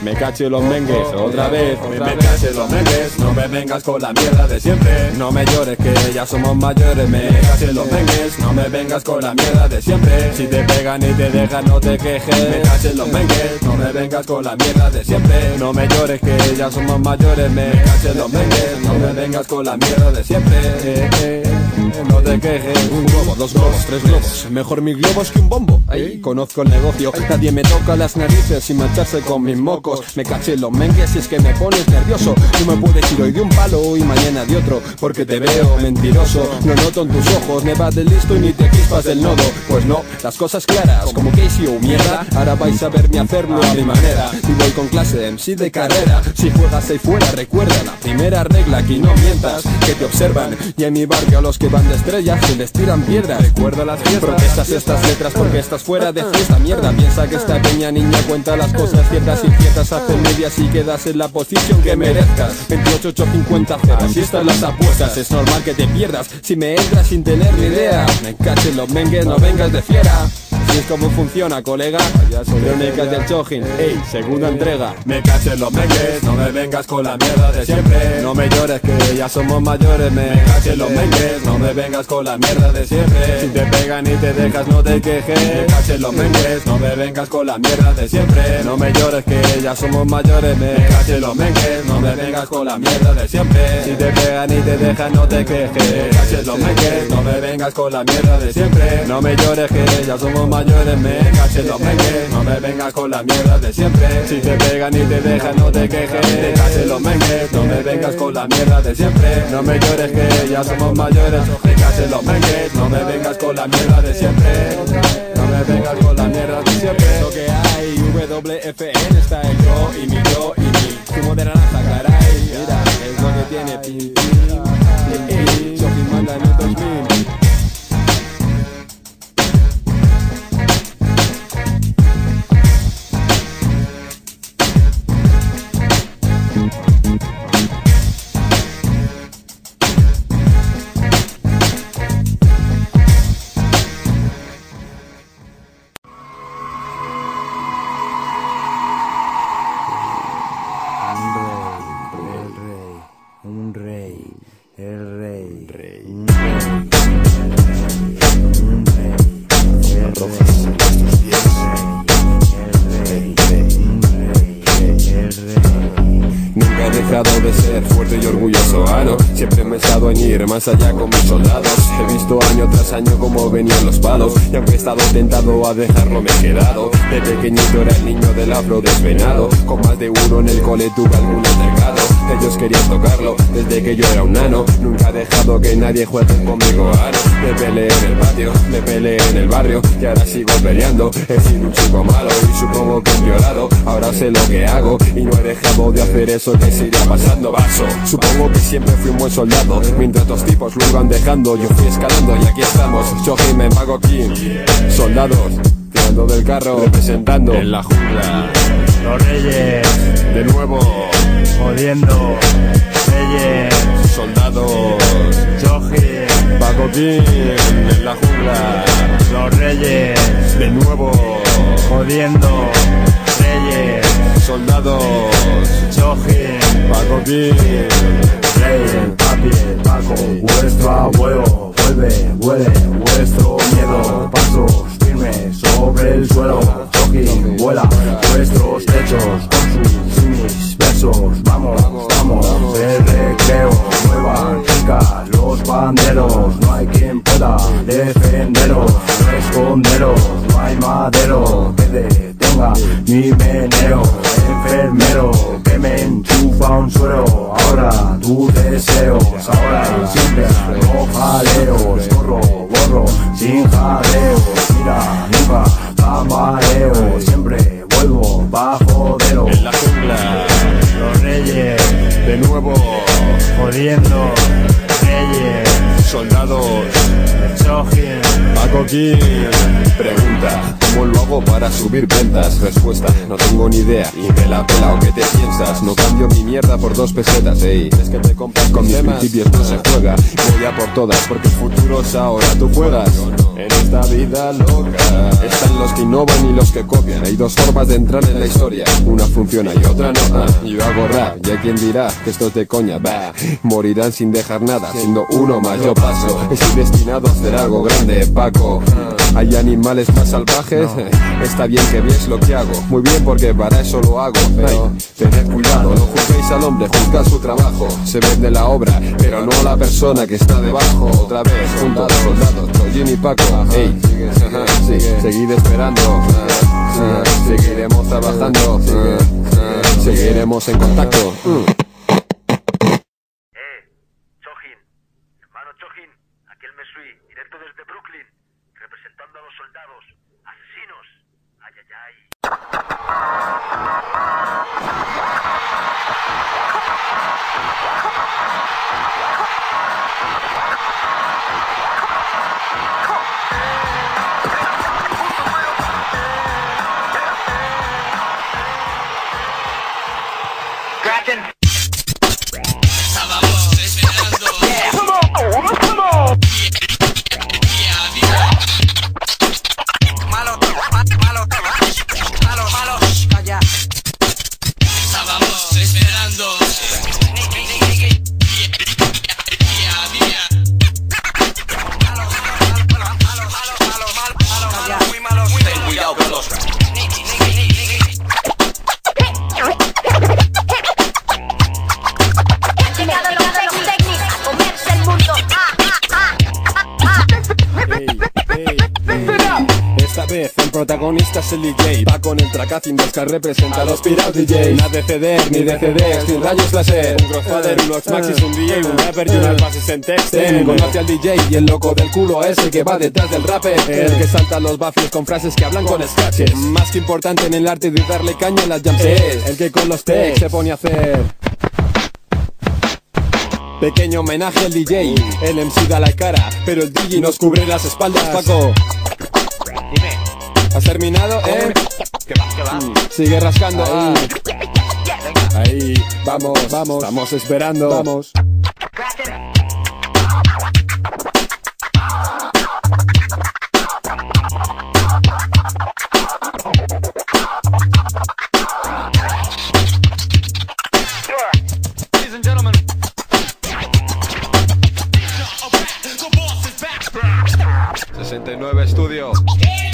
Me caché los mengues otra vez Me, me caché los mengues, no me vengas con la mierda de siempre. No me llores que ya somos mayores. Me caché los mengues, no me vengas con la mierda de siempre. Si te pegan y te dejan no te quejes. Me caché los mengues, no me vengas con la mierda de siempre. No me llores que ya somos mayores. Me caché los mengues, no me vengas con la mierda de siempre. Eh, eh, no te quejes Un globo, dos globos, tres globos. Mejor mis globos que un bombo. Ahí. Conozco el negocio. Nadie me toca las narices sin mancharse con mis mocos. Me caché los mengues y es que me pones nervioso. Tú me puedes ir hoy de un palo y mañana de otro Porque te veo mentiroso. Lo noto en tus ojos Me vas del listo y ni te chispas del nodo. Pues no, las cosas claras Como Casey o mierda. Ahora vais a verme hacerlo a mi manera. Y voy con clase de MC de carrera. Si juegas ahí fuera recuerda La primera regla aquí no mientas Que te observan. Y en mi barrio los que van de estrellas Se les tiran piedras Recuerda las fiestas Protestas estas letras porque estás fuera de fiesta Mierda, piensa que esta peña niña cuenta las cosas ciertas y ciertas Hace medias y quedas en la posición que merezcas. 28, 8, 50, 0 Así están las apuestas. Es normal que te pierdas Si me entras sin tener ni idea. Me cachen los mengues, no vengas de fiera Así es como funciona, colega. Crónicas del Chojin, ey, segunda entrega. Me caché los mengues, no me vengas con la mierda de siempre. No me llores que ya somos mayores. Me, Me caché los mengues, no me vengas con la mierda de siempre. Si te pegan y te dejas no te Me quejes caché los mengues, no me vengas con la mierda de siempre. No me llores que ya somos mayores. Me Me caché los mengues, no me vengas con la mierda de siempre. Si te pegan y te dejan no te Me quejes caché los mengues, no me vengas con la mierda de siempre. No me llores que ya somos mayores Los mengues, no me vengas con la mierda de siempre. Si te pegan y te dejan no te quejes caché los mengues, no me vengas con la mierda de siempre. No me llores que ya somos mayores caché los mengues, no me vengas con la mierda de siempre. No me vengas con la mierda de siempre. Lo que hay, WFN está el yo y mi yo y mi. Zumo de naranja, caray. Mira, es lo que tiene pin más allá con mis soldados. He visto año tras año cómo venían los palos Y aunque he estado tentado a dejarlo me he quedado. De pequeñito era el niño del afro desvenado. Con más de uno en el cole tuve algún altercado Ellos querían tocarlo desde que yo era un nano. Nunca he dejado que nadie juegue conmigo, ah no Me peleé en el patio, me peleé en el barrio Y ahora sigo peleando, he sido un chico malo Y supongo que he violado, ahora sé lo que hago Y no he dejado de hacer eso que irá pasando. Vaso Supongo que siempre fui un buen soldado. Mientras otros tipos lo iban dejando Yo fui escalando y aquí estamos. Shoji me pago King Soldados tirando del carro Representando en la jungla. Los reyes, De nuevo jodiendo. Reyes, Soldados. Choji, Paco King en la jungla. Los reyes, De nuevo. Jodiendo. Reyes, Soldados. Choji, Paco King. No se juega Voy a por todas porque el futuro es ahora Tú juegas en esta vida loca Están los que innovan y los que copian. Hay dos formas de entrar en la historia Una funciona y otra no. Ah, Yo hago rap, y hay quien dirá que esto es de coña bah, Morirán sin dejar nada Siendo uno más yo paso. Estoy destinado a hacer algo grande, Paco hay animales más salvajes, está bien que veáis lo que hago, muy bien porque para eso lo hago, pero tened cuidado, no juzguéis al hombre, juzgad su trabajo, se vende la obra, pero no la persona que está debajo, otra vez, juntos, soldados, Trollín y Paco, hey, sí, seguid esperando, seguiremos trabajando, seguiremos en contacto. mm. Chojin, hermano Chojin, aquí el Mesui, directo desde Brooklyn, soldados, asesinos. Ay, ay, ay. Track sin descar representa a los pirados DJ Nada de ceder ni de ceder Sin rayos láser. Un Crossfader, un Maxis, un DJ Un rapper y unas bases en texten Conoce al DJ y el loco del culo es el que va detrás del rapper. El que salta los baffles con frases que hablan con scratches. Más que importante en el arte de darle caña a las jams Es el que con los techs se pone a hacer Pequeño homenaje al DJ, el MC da la cara, pero el DJ nos cubre las espaldas, Paco. ¿Has terminado, eh? ¿Qué va, qué va? Sigue rascando. Ahí. Ahí, vamos, vamos. Estamos esperando. Vamos. Ladies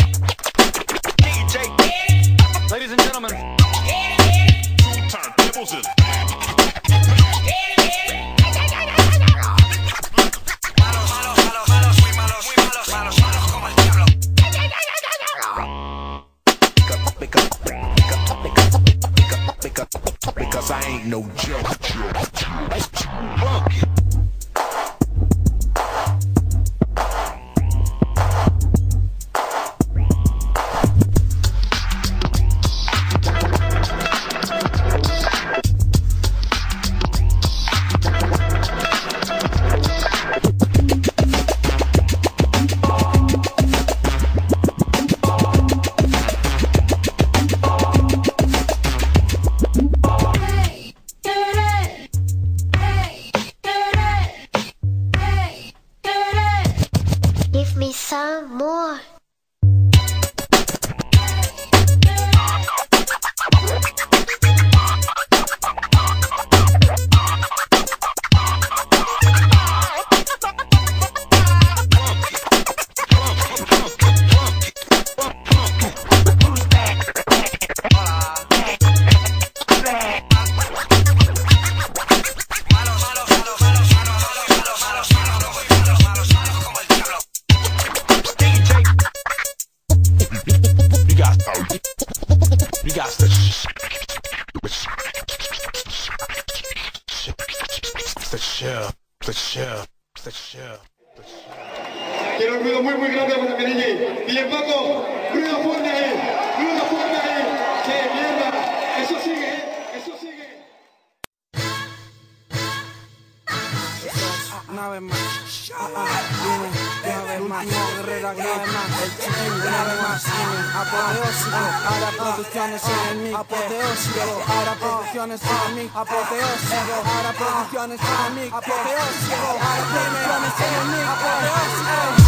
viene, una vez más. Guerrera, una vez más. El chiquín, una vez más. Viene, apoteósico. Ahora producciones en el mic. Apoteósico. Ahora producciones en el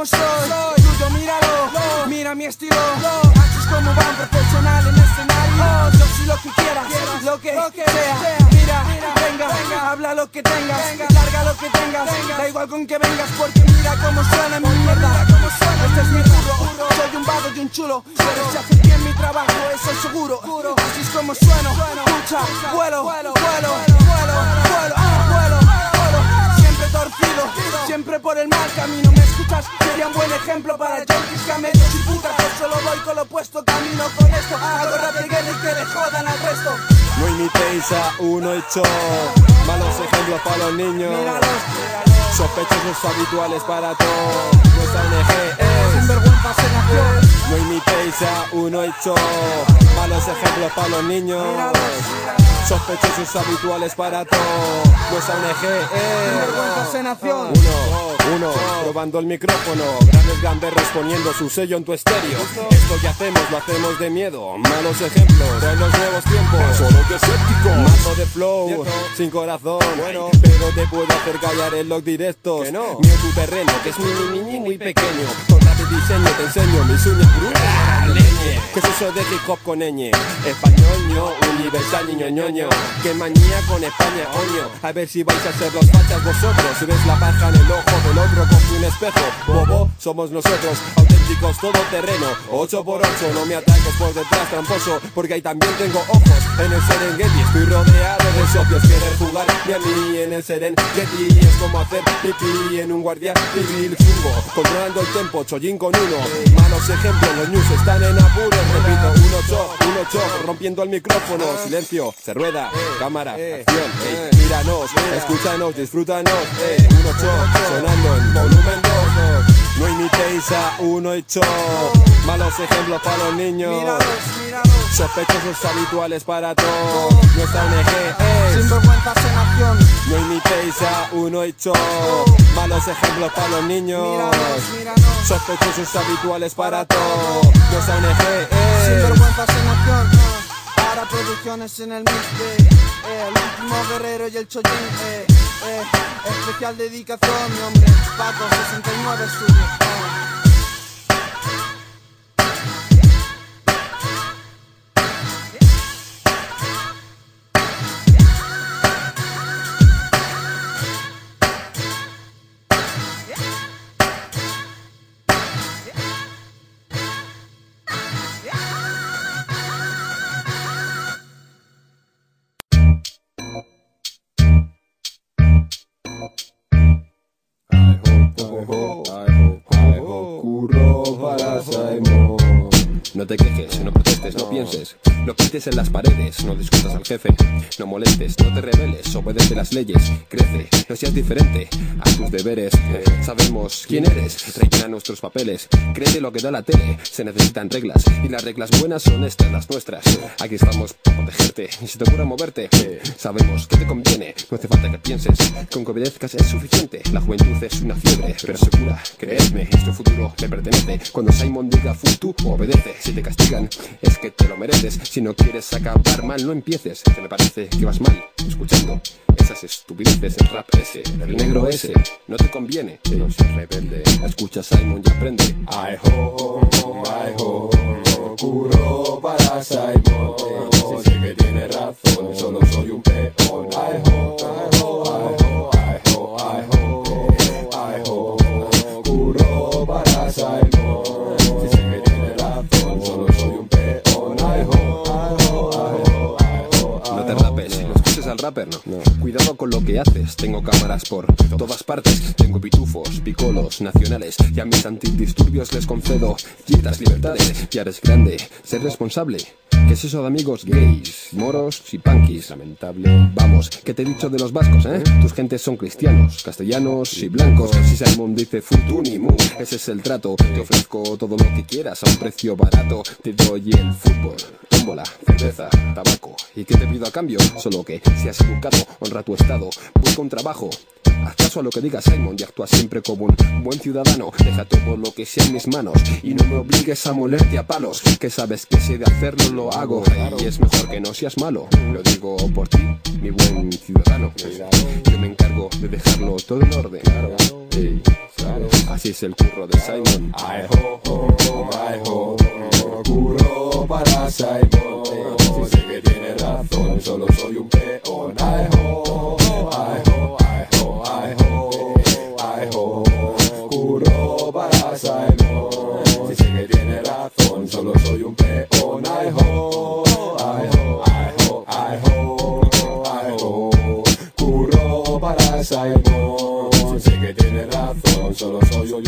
como soy, tuyo míralo, mira mi estilo, así es como van profesional en escenario, yo soy lo que quieras, lo que sea, mira, venga, habla lo que tengas, larga lo que tengas, da igual con que vengas porque mira cómo suena mi mierda, este es mi duro, soy un vago y un chulo, pero si hace bien mi trabajo, eso seguro, así es como sueno, escucha, vuelo, vuelo, vuelo, vuelo, vuelo, vuelo, vuelo, siempre por el mal camino, ¿me escuchas? Sería un buen ejemplo para junkies, camellos y putas, yo solo voy con lo opuesto, camino con esto, hago rap de guerra y que le jodan al resto. No imitéis a uno y cho Malos ejemplos para los niños. Sospechosos habituales para todos. Nuestra ONG es. Sinvergüenzas en acción. No imitéis a uno y cho Malos ejemplos para los niños Sospechosos habituales para todos. Nuestra ONG Sinvergüenzas en es acción. Uno, uno, probando el micrófono. Grandes gamberros poniendo su sello en tu estéreo. Esto que hacemos lo hacemos de miedo. Malos ejemplos en los nuevos tiempos. Solo de escépticos Mazo de flow, sin corazón. Bueno, pero te puedo hacer callar en los directos. Que no. Mío tu terreno, que es muy, muy, muy, pequeño. Con diseño te enseño mis uñas brutas ¿qué es eso de hip hop con ñ? Español, ño, universal, niño, ñoño Que manía con España, oño. A ver si vais a ser los fachas vosotros. Si ves la paja en el ojo del otro con un espejo. Bobo, somos nosotros, auténticos todoterreno 8 por 8 no me ataques por detrás, tramposo Porque ahí también tengo ojos. En el Serengeti Estoy rodeado de socios, querer jugar y a mí en el Serengeti. Es como hacer pipí en un guardia civil chungo Controlando el tempo, chollín con uno. Malos ejemplos, los news están en apuros Repito, uno cho, uno cho, rompiendo el micrófono. Silencio, se rueda, cámara, acción ey, Míranos, escúchanos, disfrútanos ey, Uno cho, sonando en volumen 2 No imitéis a uno y Malos ejemplos para los niños. Sospechosos habituales para todos. Nuestra ONG es Sinvergüenzas en acción. No imitéis a uno y cho Malos ejemplos para los niños. Sospechosos habituales para todos. Nuestra ONG es Sinvergüenzas en acción. Para producciones en el mix de eh, El último guerrero y el chollín eh, eh, Especial dedicación, mi hombre Paco 69 suyo protestes, no pienses, no en las paredes, no discutas al jefe, no molestes, no te rebeles, obedece las leyes, crece, no seas diferente, haz tus deberes, eh, sabemos quién eres, rellena nuestros papeles, créete lo que da la tele, se necesitan reglas, y las reglas buenas son estas, las nuestras, aquí estamos para protegerte, y si te ocurre moverte, eh, sabemos que te conviene, no hace falta que pienses, con que obedezcas es suficiente, la juventud es una fiebre, pero segura, creedme, nuestro futuro me pertenece, cuando Simon diga fu tú obedece, si te castigan es que te lo mereces, si no quieres acabar mal no empieces, que me parece que vas mal, escuchando esas estupideces, el rap ese, el negro ese, no te conviene, no seas rebelde, escucha Simon y aprende, ay ho, ay ho, curro para Simon, si sé que tiene razón, solo soy un peón, ay ho, ho, no no rapper? Cuidado con lo que haces, tengo cámaras por todas partes. Tengo pitufos, picolos, nacionales. Y a mis antidisturbios les concedo ciertas libertades. Ya eres grande, ser responsable. ¿Qué es eso de amigos gays, moros y punkis? Lamentable. Vamos, ¿qué te he dicho de los vascos, eh? Tus gentes son cristianos, castellanos y blancos. Si Simon dice futunimu, ese es el trato. Te ofrezco todo lo que quieras a un precio barato. Te doy el fútbol, tómbola, cerveza, tabaco. ¿Y qué te pido a cambio? Solo que seas educado, honra tu estado, busca un trabajo. Haz caso a lo que diga Simon y actúa siempre como un buen ciudadano. Deja todo lo que sea en mis manos y no me obligues a molerte a palos. Que sabes que si de hacerlo lo hago y es mejor que no seas malo. Lo digo por ti, mi buen ciudadano. Yo me encargo de dejarlo todo en orden. Ey, Así es el curro de Simon. Ay, ho, ho, ay, ho, curro para Simon. Si sé que tiene razón, solo soy un peón. Ay, ho, ay, ho, ay, ho, ay, ho, ay, ho, curro para Simon. Si sé que tiene razón, solo soy un peón. Ay, ho, ay, ho, ay, ho, ay, ho, ay, ho, curro para Simon. Solo soy un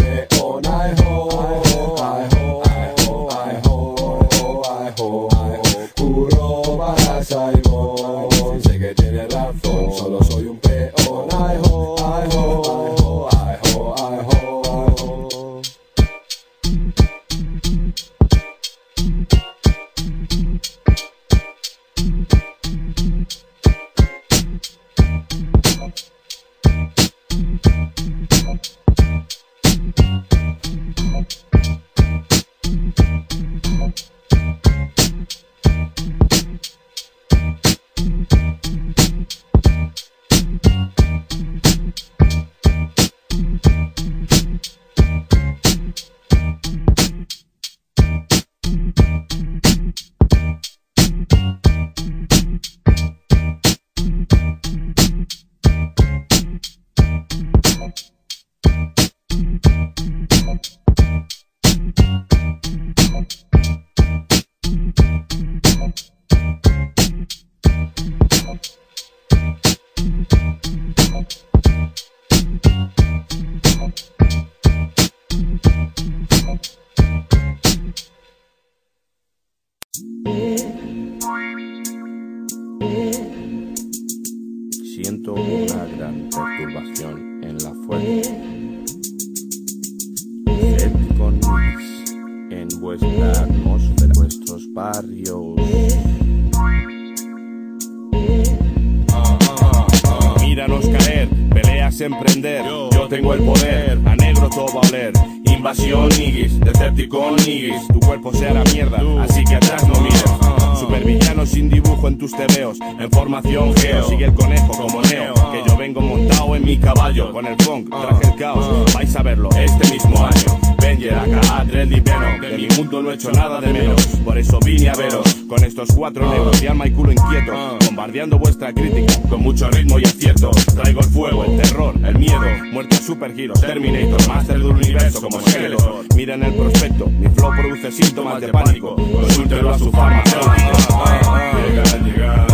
Por eso vine a veros. Con estos cuatro negros de alma y culo inquieto. Bombardeando vuestra crítica con mucho ritmo y acierto. Traigo el fuego, el terror, el miedo. Muerte a superheroes, Terminator, Master del universo como Skeletor. Miren el prospecto, mi flow produce síntomas de pánico. Consúltelo a su farmacéutico.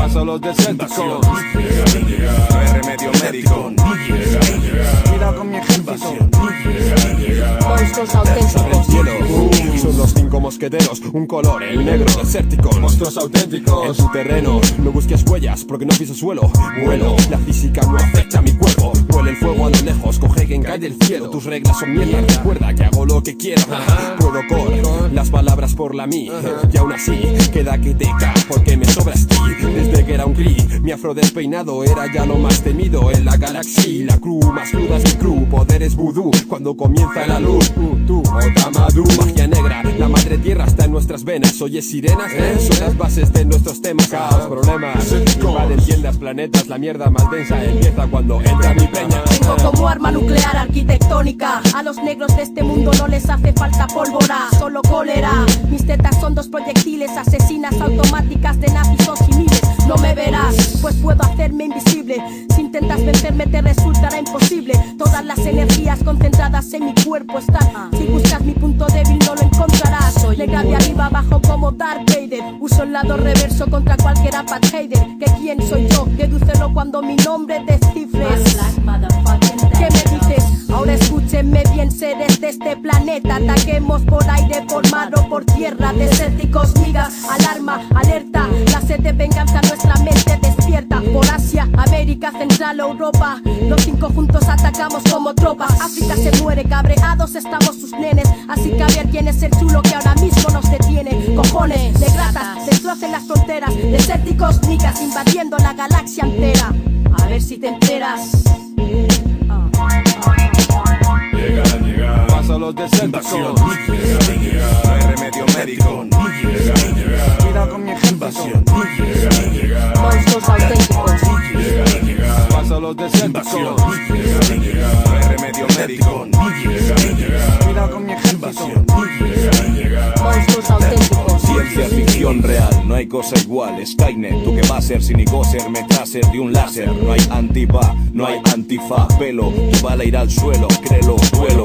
Paso los desérticos. No hay remedio médico. Cuidado con mi ejército. Monstruos auténticos. Son los cinco mosqueteros, un color, el negro, desértico, Monstruos auténticos. En tu terreno, no busques huellas porque no piso suelo. Vuelo, la física no afecta a mi cuerpo. Huele el fuego a lo lejos, coge quien cae del cielo. Tus reglas son mierda, recuerda que hago lo que quiero. Puedo con las palabras por la mí. Y aún así, queda que te ca, porque me sobras ti. Desde que era un cri, mi afro despeinado era ya lo más temido en la galaxia. La crew más cruda es mi crew, poderes vudú cuando comienza la luz. Tú, Otamadu, magia negra, la madre tierra está en nuestras venas. Oyes sirenas, ¿eh? son las bases de nuestros temas. Caos, problemas, invaden tiendas, planetas, la mierda más densa empieza cuando entra mi peña. Tengo como arma nuclear arquitectónica. A los negros de este mundo no les hace falta pólvora, solo cólera. Mis tetas son dos proyectiles, asesinas automáticas de nazis o civiles. No me verás, pues puedo hacerme invisible. Si intentas vencerme, te resultará imposible. Todas las energías concentradas en mi cuerpo están. Si buscas mi punto débil, no lo encontrarás. Soy de arriba abajo como Darth Vader. Uso el lado reverso contra cualquier apartheider. Que quién soy yo, dedúcelo cuando mi nombre descifres. ¿Qué me dices? Ahora escúchenme bien, seres de este planeta. Ataquemos por aire, por mar o por tierra. Desérticos, migas, alarma, alerta. La sed de venganza, nuestra mente despierta. Por Asia, América, Central, Europa. Los cinco juntos atacamos como tropas. África se muere, cabreados estamos sus nenes. Así que a ver quién es el chulo que ahora mismo nos detiene. Cojones, negratas, destrocen las fronteras. Desérticos, migas, invadiendo la galaxia entera. A ver si te enteras. Paso los. No hay remedio médico. Cuidado con mi ejército. Monstruos auténticos. Paso los desérticos. No hay remedio médico. Cuidado con mi ejército. Monstruos auténticos. Ciencia ficción real, no hay cosa igual. Skynet, tú que va a ser sin ser metaser de un láser. No hay antifa, no hay antifa, pelo. Tu bala irá al suelo, créelo, duelo.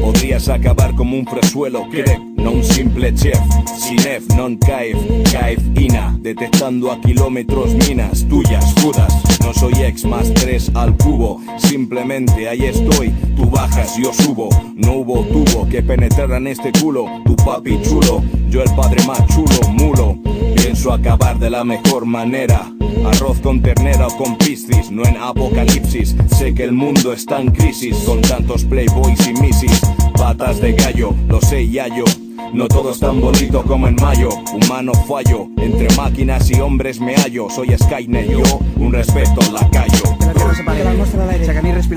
Podrías acabar como un fresuelo, crep, no un simple chef. Sinef, non caif, caif ina. Detectando a kilómetros minas tuyas, dudas. No soy ex más tres al cubo. Simplemente ahí estoy, tú bajas, yo subo. No hubo tubo que penetrara en este culo. Tu papi chulo, yo el padre más chulo, mulo. Pienso acabar de la mejor manera. Arroz con ternera o con piscis, no en apocalipsis. Sé que el mundo está en crisis con tantos playboys y misis. Patas de gallo, lo sé ya yo. No todo es tan bonito como en mayo. Humano fallo, entre máquinas y hombres me hallo. Soy Skynet, yo, un respeto lacayo. Que la tierra se pare, que la atmósfera al aire, que.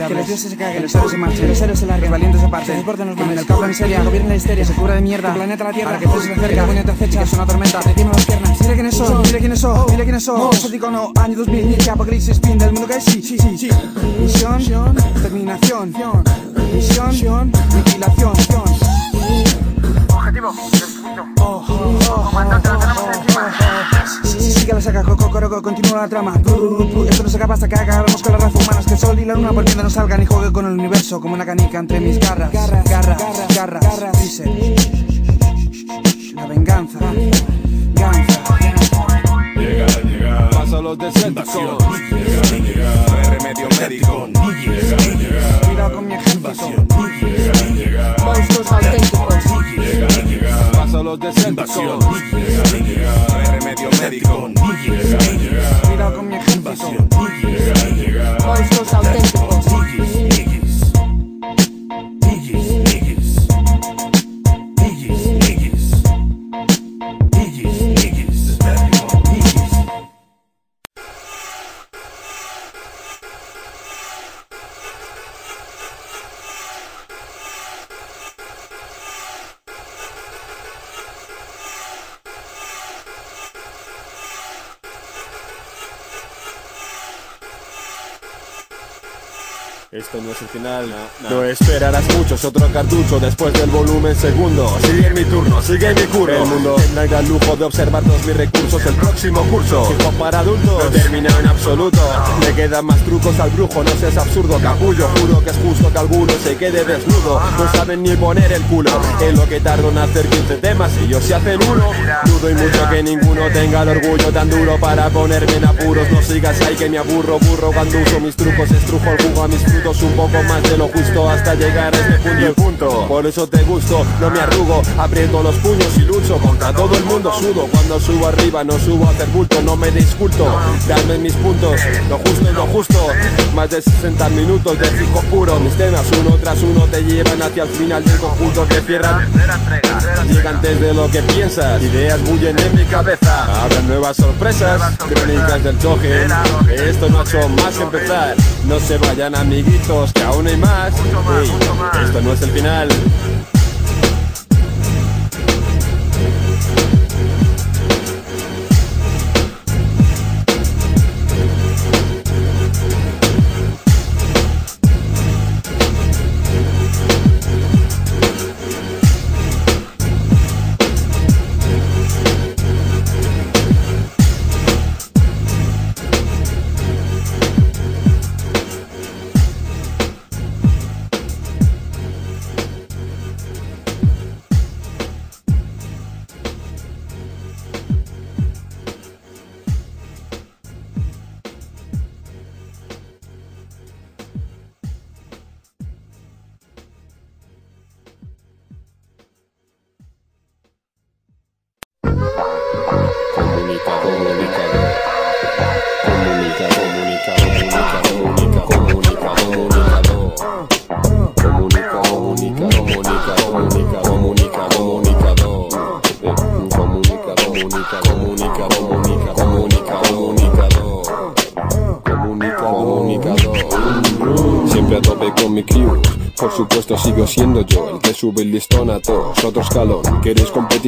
Que los dioses se caguen, los seres se marchen, los seres se larguen, los valientes se parten, desborden los mares, el caos la miseria, gobierne la histeria, se cubra de mierda. El planeta la tierra, para que todo se acerca, el demonio te acecha, que es una tormenta, te tiemblan las piernas. Dile quiénes son, dile quiénes son, dile quiénes son. Exótico no, año 2000, que apocalipsis, fin del mundo. Que es sí, sí, sí, sí. Misión, terminación, misión, aniquilación. Objetivo, definido. Oh, oh, oh, Comandante, lo tenemos encima. Sí, sí, sí, que la saca, coco, coroco, continúa la trama. Esto no se acaba hasta que acabemos con la raza humana. Que el sol y la luna por viento no salgan y juegue con el universo como una canica entre mis garras. Garras, garras, garras, garras. Dice. La venganza. Ganza. Paso los desérticos. No hay remedio médico. Cuidado con mi ejército. Monstruos auténticos. Paso los desérticos. No hay remedio médico. Cuidado con mi ejército. Monstruos auténticos. Cartucho después del volumen segundo. Sigue mi turno, sigue mi curro. El mundo tendrá el lujo de observar todos mis recursos. El próximo curso, hip para adultos, no terminado en absoluto. Le quedan más trucos al brujo, no seas absurdo, capullo. Juro que es justo que alguno se quede desnudo. No saben ni poner el culo. Es lo que tardo en hacer 15 temas y yo si hacen uno. Dudo y mucho que ninguno tenga el orgullo tan duro para ponerme en apuros. No sigas ahí que me aburro, burro cuando uso mis trucos. Estrujo el jugo a mis frutos un poco más de lo justo hasta llegar a este punto Por eso te gusto, no me arrugo, aprieto los puños y lucho contra todo el mundo sudo. Cuando subo arriba no subo a hacer bulto, no me disculto. Dame mis puntos, lo justo y lo justo. Más de 60 minutos de fijo puro. Mis temas uno tras uno te llevan hacia el final del conjunto que cierran. Llega antes de lo que piensas, ideas bullen en mi cabeza. Habrá nuevas sorpresas, crónicas del toque. Esto no ha hecho más que empezar. No se vayan amiguitos, que aún hay más. Ey, esto no es el final.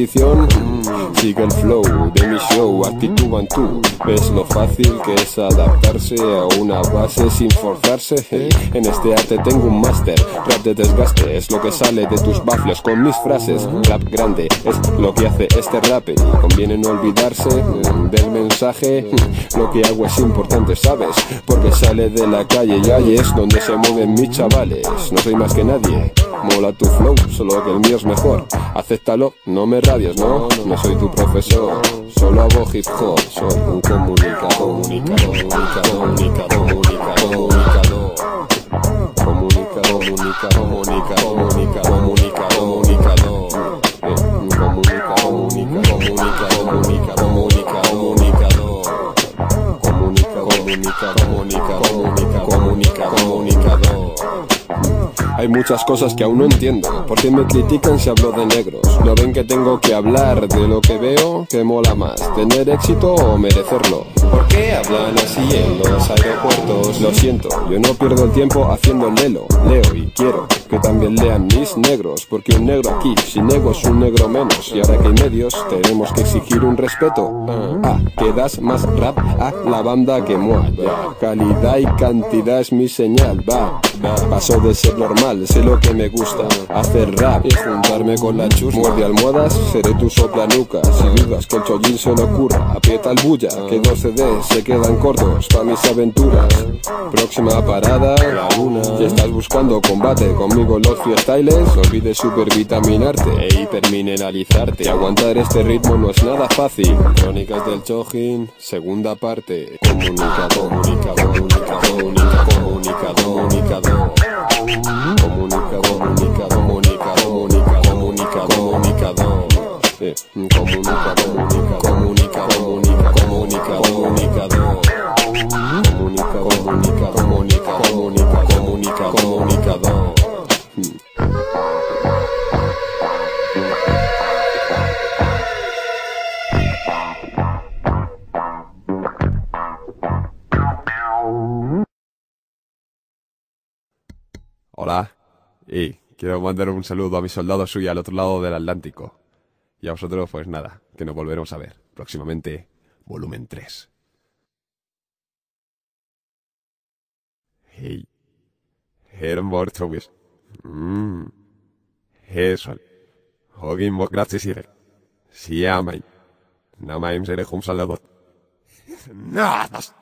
Mm, Sigue el flow de mi show, actitud tú. ¿Ves lo fácil que es adaptarse a una base sin forzarse? En este arte tengo un máster, rap de desgaste, es lo que sale de tus baffles con mis frases. Rap grande es lo que hace este rapper y conviene no olvidarse mm, del mensaje. Lo que hago es importante, ¿sabes? Porque sale de la calle y ahí es donde se mueven mis chavales. No soy más que nadie. Mola tu flow, solo que el mío es mejor. Acéptalo, no me rabies, ¿no? No soy tu profesor. Solo hago hip hop. Soy un comunicador, comunicador, comunicador, comunicador, comunicador. Comunica, comunica, comunica, comunica, comunica, comunicador. Eh, Comunica, comunica, comunica, comunica, comunica, comunicador. Comunica, comunica, comunica, comunica, comunica, comunicador. Hay muchas cosas que aún no entiendo. ¿Por qué me critican si hablo de negros? ¿No ven que tengo que hablar de lo que veo? ¿Qué mola más? ¿Tener éxito o merecerlo? ¿Por qué hablan así en los aeropuertos? Lo siento, yo no pierdo el tiempo haciendo lelo. Leo y quiero que también lean mis negros. Porque un negro aquí, sin ego, es un negro menos. Y ahora que hay medios, tenemos que exigir un respeto. Ah, que das más rap a la banda que. Ya. Calidad y cantidad es mi señal. Va, va. Paso de ser normal, sé lo que me gusta. Hacer rap y juntarme con la chusma. Muerde almohadas, seré tu soplanuca. Si dudas que el chollín se le ocurra, aprieta el bulla. Que dos CDs se quedan cortos pa' mis aventuras. Próxima parada, la luna. Si estás buscando combate conmigo los freestyles, no olvides supervitaminarte e hipermineralizarte. Y aguantar este ritmo no es nada fácil. Crónicas del Chojin, segunda parte. Comunicador, comunicador, comunicador, comunicador, comunicador. Comunica, comunica, comunica, comunica, comunica, comunicador. Eh, Comunica, comunica, comunica, comunica, comunica, comunicador. Comunica, comunica, comunica, comunica, comunica, comunicador. Hola. Y quiero mandar un saludo a mi soldado suyo al otro lado del Atlántico. Y a vosotros, pues nada, que nos volveremos a ver. Próximamente, volumen 3. Hej. Herren var trovis. Mm. Hesal. Hogin. Namaim ser det kom saladot. Nada.